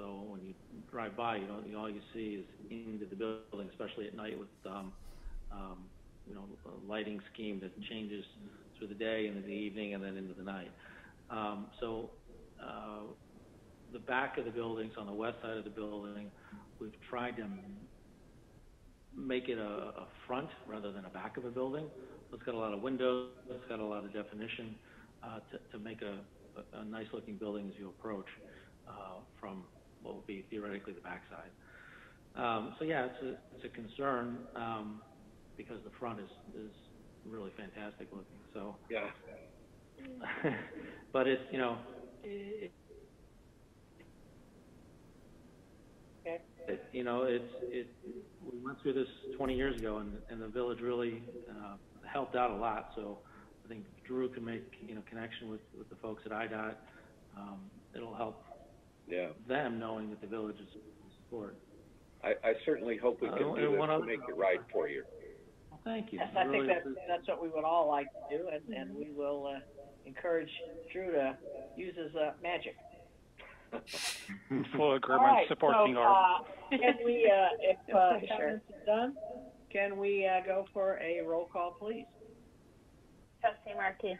So when you drive by, you you, all you see is into the building, especially at night with, um, um, you know, a lighting scheme that changes through the day and in the evening and then into the night. Um, so uh, the back of the buildings, on the west side of the building, we've tried to make it a, a front rather than a back of a building. It's got a lot of windows, it's got a lot of definition uh, to, to make a, a, a nice looking building as you approach uh, from what would be theoretically the backside. Um, so yeah, it's a, it's a concern um, because the front is, is really fantastic looking. So Yeah. [laughs] but it's you know it, it, you know it's it we went through this 20 years ago and and the village really uh, helped out a lot so I think Drew can make you know connection with with the folks at IDOT um, it'll help Yeah. them knowing that the village is support I, I certainly hope we Uh, can and do this one to other- make it right for you. well, thank you Yes, I I think really that's, that's what we would all like to do, and, and we will, uh, encourage Drew to use his, uh, magic. Full All agreement right, supporting so, our. uh, Can we, uh, if, uh, sure. comments are done, can we, uh, go for a roll call, please? Trustee Markey.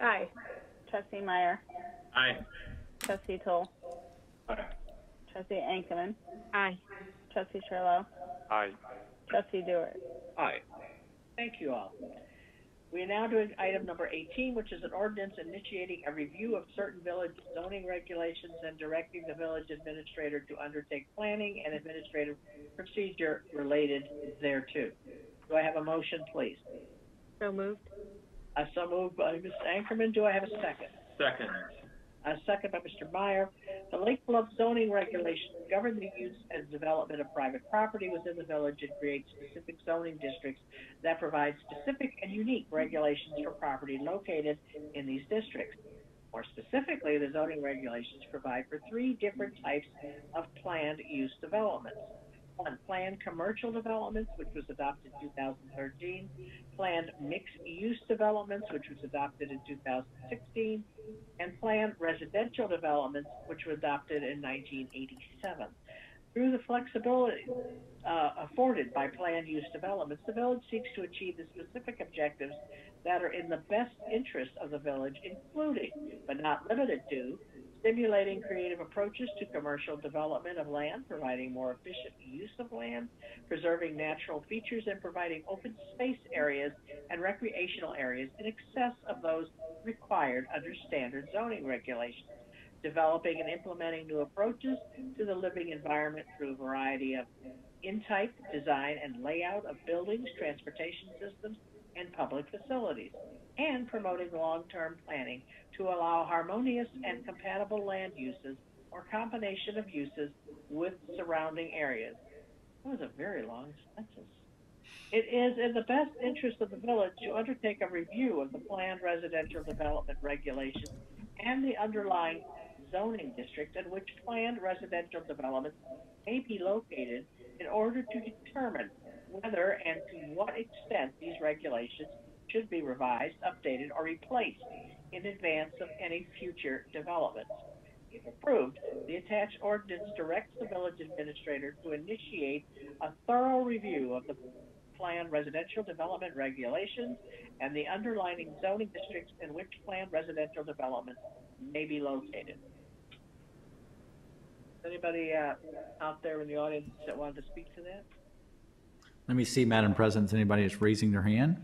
Aye. Trustee Meyer. Aye. Trustee Toll. Trustee Ankenman. Aye. Trustee Sherlaw. Aye. Trustee Dewar. Aye. Thank you all. We are now doing item number 18, which is an ordinance initiating a review of certain village zoning regulations and directing the village administrator to undertake planning and administrative procedure related thereto. Do I have a motion, please? So moved. Uh, so moved by Ms. Ankenman. Do I have a second? Second. A second by Mr. Meyer. The Lake Bluff zoning regulations govern the use and development of private property within the village and create specific zoning districts that provide specific and unique regulations for property located in these districts. More specifically, the zoning regulations provide for three different types of planned use developments. One, planned commercial developments, which was adopted in 2013, planned mixed-use developments, which was adopted in 2016, and planned residential developments, which were adopted in 1987. Through the flexibility uh, afforded by planned use developments, the village seeks to achieve the specific objectives that are in the best interest of the village, including, but not limited to, stimulating creative approaches to commercial development of land, providing more efficient use of land, preserving natural features, and providing open space areas and recreational areas in excess of those required under standard zoning regulations. Developing and implementing new approaches to the living environment through a variety of in-type, design, and layout of buildings, transportation systems, and public facilities, and promoting long-term planning to allow harmonious and compatible land uses or combination of uses with surrounding areas. That was a very long sentence. It is in the best interest of the village to undertake a review of the planned residential development regulations and the underlying zoning district in which planned residential developments may be located in order to determine whether and to what extent these regulations should be revised, updated, or replaced in advance of any future developments. If approved, the attached ordinance directs the village administrator to initiate a thorough review of the planned residential development regulations and the underlying zoning districts in which planned residential developments may be located. Anybody uh, out there in the audience that wanted to speak to that? Let me see, Madam President, is anybody that's raising their hand?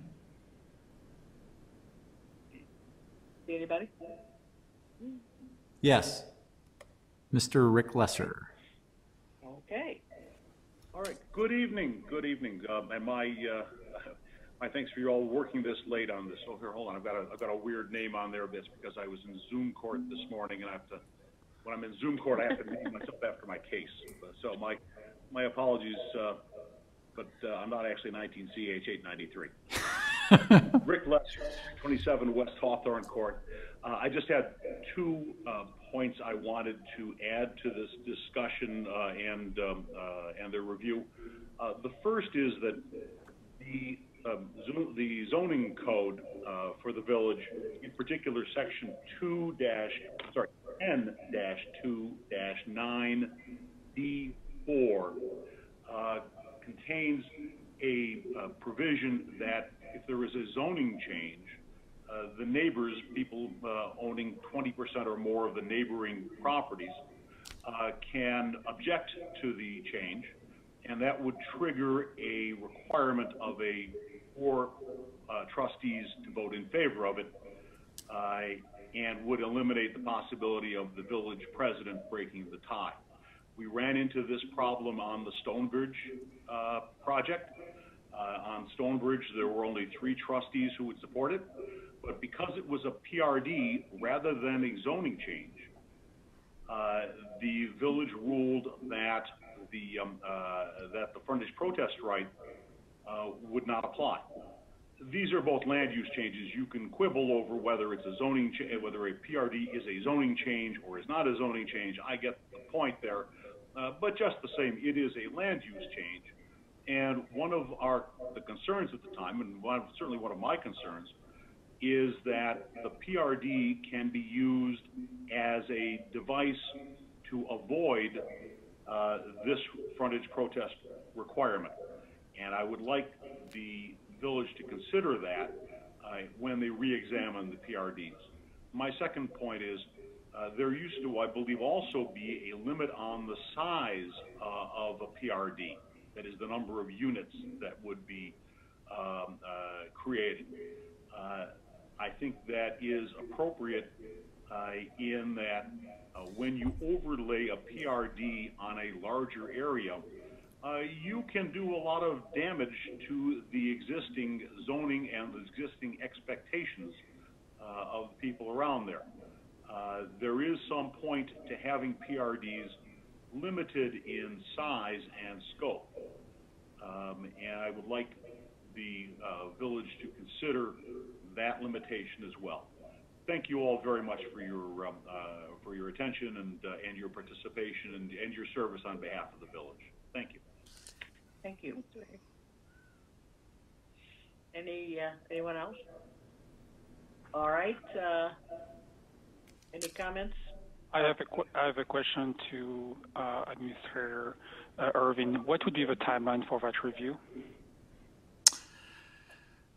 See anybody? Yes. Mr. Rick Lesser. Okay. All right. Good evening. Good evening. Um, and my uh, my thanks for you all working this late on this. Oh, here, hold on. I've got a I've got a weird name on there. That's because I was in Zoom court this morning, and I have to when I'm in Zoom court, I have to name myself after my case. So my my apologies, uh, but uh, I'm not actually 19 CH 893. [laughs] Rick Lesser, 27 West Hawthorne Court. Uh, I just had two uh, points I wanted to add to this discussion uh, and um, uh, and the review. Uh, the first is that the um, zo- the zoning code uh, for the village, in particular, section two dash sorry ten dash two dash nine D four uh, contains a provision that if there is a zoning change, uh, the neighbors, people uh, owning 20% or more of the neighboring properties, uh, can object to the change, and that would trigger a requirement of a four trustees to vote in favor of it, and would eliminate the possibility of the village president breaking the tie. We ran into this problem on the Stonebridge uh, project. Uh, on Stonebridge, there were only three trustees who would support it, but because it was a PRD rather than a zoning change, uh, the village ruled that the um, uh, that the frontage protest right uh, would not apply. These are both land use changes. You can quibble over whether it's a zoning whether a PRD is a zoning change or is not a zoning change. I get the point there, uh, but just the same, it is a land use change. And one of our the concerns at the time, and one, certainly one of my concerns, is that the PRD can be used as a device to avoid uh, this frontage protest requirement. And I would like the village to consider that uh, when they re-examine the PRDs. My second point is uh, there used to, I believe, also be a limit on the size uh, of a PRD. That is the number of units that would be um, uh, created. Uh, I think that is appropriate uh, in that when you overlay a PRD on a larger area, you can do a lot of damage to the existing zoning and the existing expectations of people around there. Uh, there is some point to having PRDs limited in size and scope. Um, and I would like the uh, village to consider that limitation as well. Thank you all very much for your um, uh, for your attention and uh, and your participation and, and your service on behalf of the village. Thank you. Thank you. Any, uh, anyone else? All right, uh, any comments? I have a qu- I have a question to uh, Administrator uh, Irvin. What would be the timeline for that review?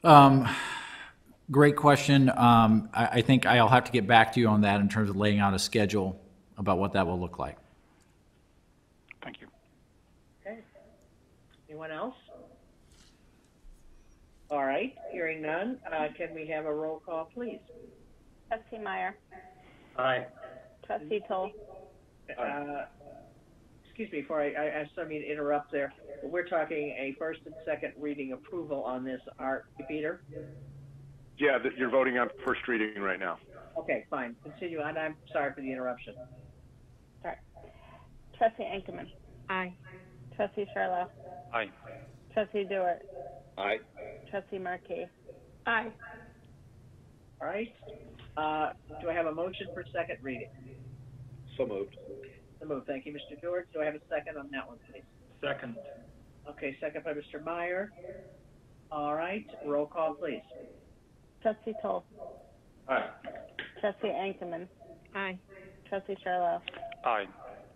Um, great question. Um, I, I think I'll have to get back to you on that in terms of laying out a schedule about what that will look like. Thank you. Okay. Anyone else? All right, hearing none, uh, can we have a roll call, please? Trustee Meyer. Aye. Trustee Toll. Uh, excuse me, before I, I, I sorry to interrupt there, but we're talking a first and second reading approval on this, Art, Peter? Yeah, that you're voting on first reading right now. Okay, fine, continue, and I'm sorry for the interruption. Trustee Ankenman. Aye. Trustee Sherlaw. Aye. Trustee Dewar. Aye. Trustee Markey. Aye. All right, uh, do I have a motion for second reading? So moved. So moved, thank you, Mr. George. Do I have a second on that one, please? Second. Okay, second by Mr. Meyer. All right, roll call, please. Trustee Toll. Aye. Trustee Ankenman. Aye. Trustee Sherlaw. Aye.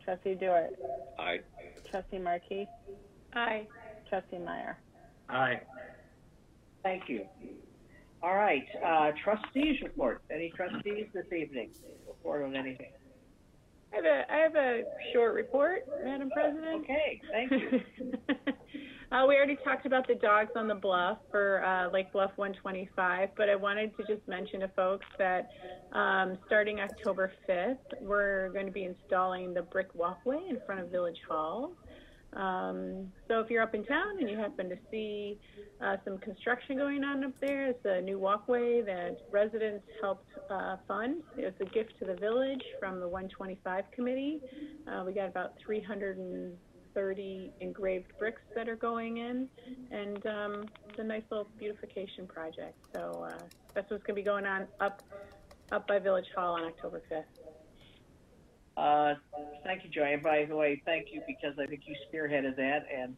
Trustee Dewar. Aye. Trustee Markey. Aye. Trustee Meyer. Aye. Thank you. All right, uh, trustees report. Any trustees this evening? Report on anything? I have a, I have a short report, Madam President. Okay, thank you. [laughs] uh, we already talked about the dogs on the bluff for uh, Lake Bluff 125, but I wanted to just mention to folks that um, starting October 5th, we're going to be installing the brick walkway in front of Village Hall. Um, so if you're up in town and you happen to see uh, some construction going on up there, it's a new walkway that residents helped uh, fund. It was a gift to the village from the 125 committee. Uh, we got about 330 engraved bricks that are going in, and um, it's a nice little beautification project. So uh, that's what's going to be going on up up by Village Hall on October 5th. Uh, thank you, Joy. And by the way, thank you because I think you spearheaded that and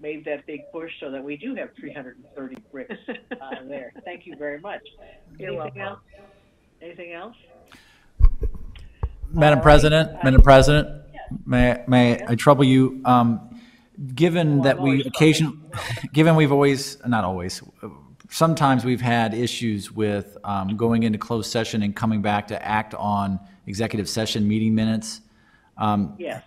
made that big push so that we do have 330 [laughs] bricks uh, there. Thank you very much. You're Anything welcome. else? Anything else? Madam President, Madam President, may, may I trouble you? Um, given that we occasion, [laughs] given we've always, not always, sometimes we've had issues with, um, going into closed session and coming back to act on executive session meeting minutes. Um, Yes.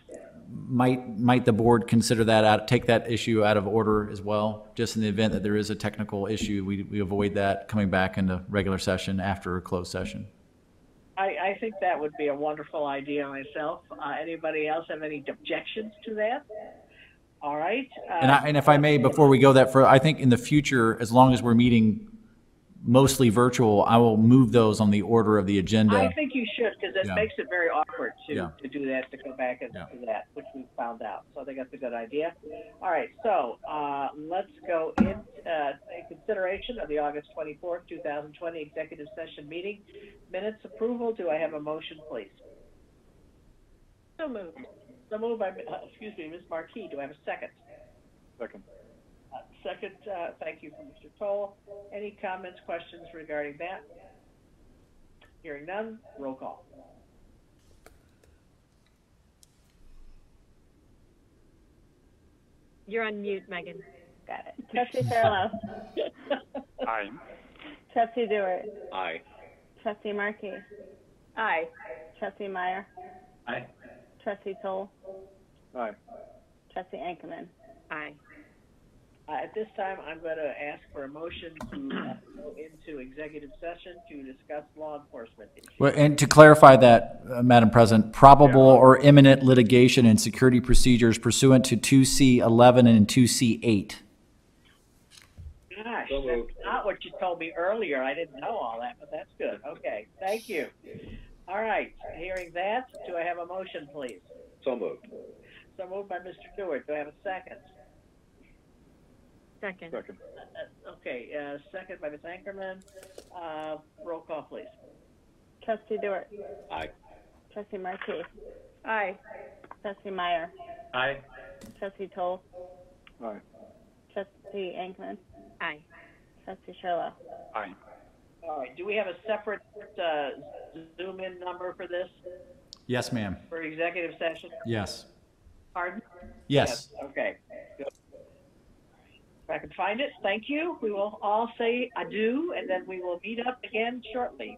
might, might the board consider that out, take that issue out of order as well? Just in the event that there is a technical issue, we, we avoid that coming back into regular session after a closed session. I, I think that would be a wonderful idea myself. Uh, anybody else have any objections to that? All right. Uh, And I, and if I may, before we go that further, I think in the future, as long as we're meeting mostly virtual, I will move those on the order of the agenda. I think you should because it Yeah. makes it very awkward to, Yeah. to do that, to go back and do that, which we found out. So I think that's a good idea. All right, so uh, let's go in, uh, in consideration of the August 24th, 2020 executive session meeting minutes approval. Do I have a motion, please? So moved. So moved by, uh, excuse me, Ms. Marquis. Do I have a second? Second. Uh, Second, uh, thank you from Mr. Toll. Any comments, questions regarding that? Hearing none, roll call. You're on mute, Megan. Got it. Trustee Fairlow. [laughs] Aye. Trustee Dewar. Aye. Trustee Markey. Aye. Trustee Meyer. Aye. Trustee Toll. Aye. Trustee Ankenman. Aye. Uh, At this time, I'm going to ask for a motion to uh, go into executive session to discuss law enforcement issues. Well, and to clarify that, uh, Madam President, probable or imminent litigation and security procedures pursuant to 2C11 and 2C8. Gosh, that's not what you told me earlier. I didn't know all that, but that's good. Okay, thank you. All right, hearing that, do I have a motion, please? So moved. So moved by Mr. Stewart. Do I have a second? Second. Second. Uh, uh, Okay, uh, second by Ms. Ankenman. Uh, roll call, please. Trustee Dewar. Aye. Trustee Markey. Aye. Trustee Meyer. Aye. Trustee Toll. Aye. Trustee Ankenman, Aye. Trustee Sherlaw. Aye. All right, do we have a separate, uh, Zoom in number for this, Yes, ma'am. for executive session? Yes. Pardon? Yes. Okay. I can find it, thank you. We will all say adieu, and then we will meet up again shortly.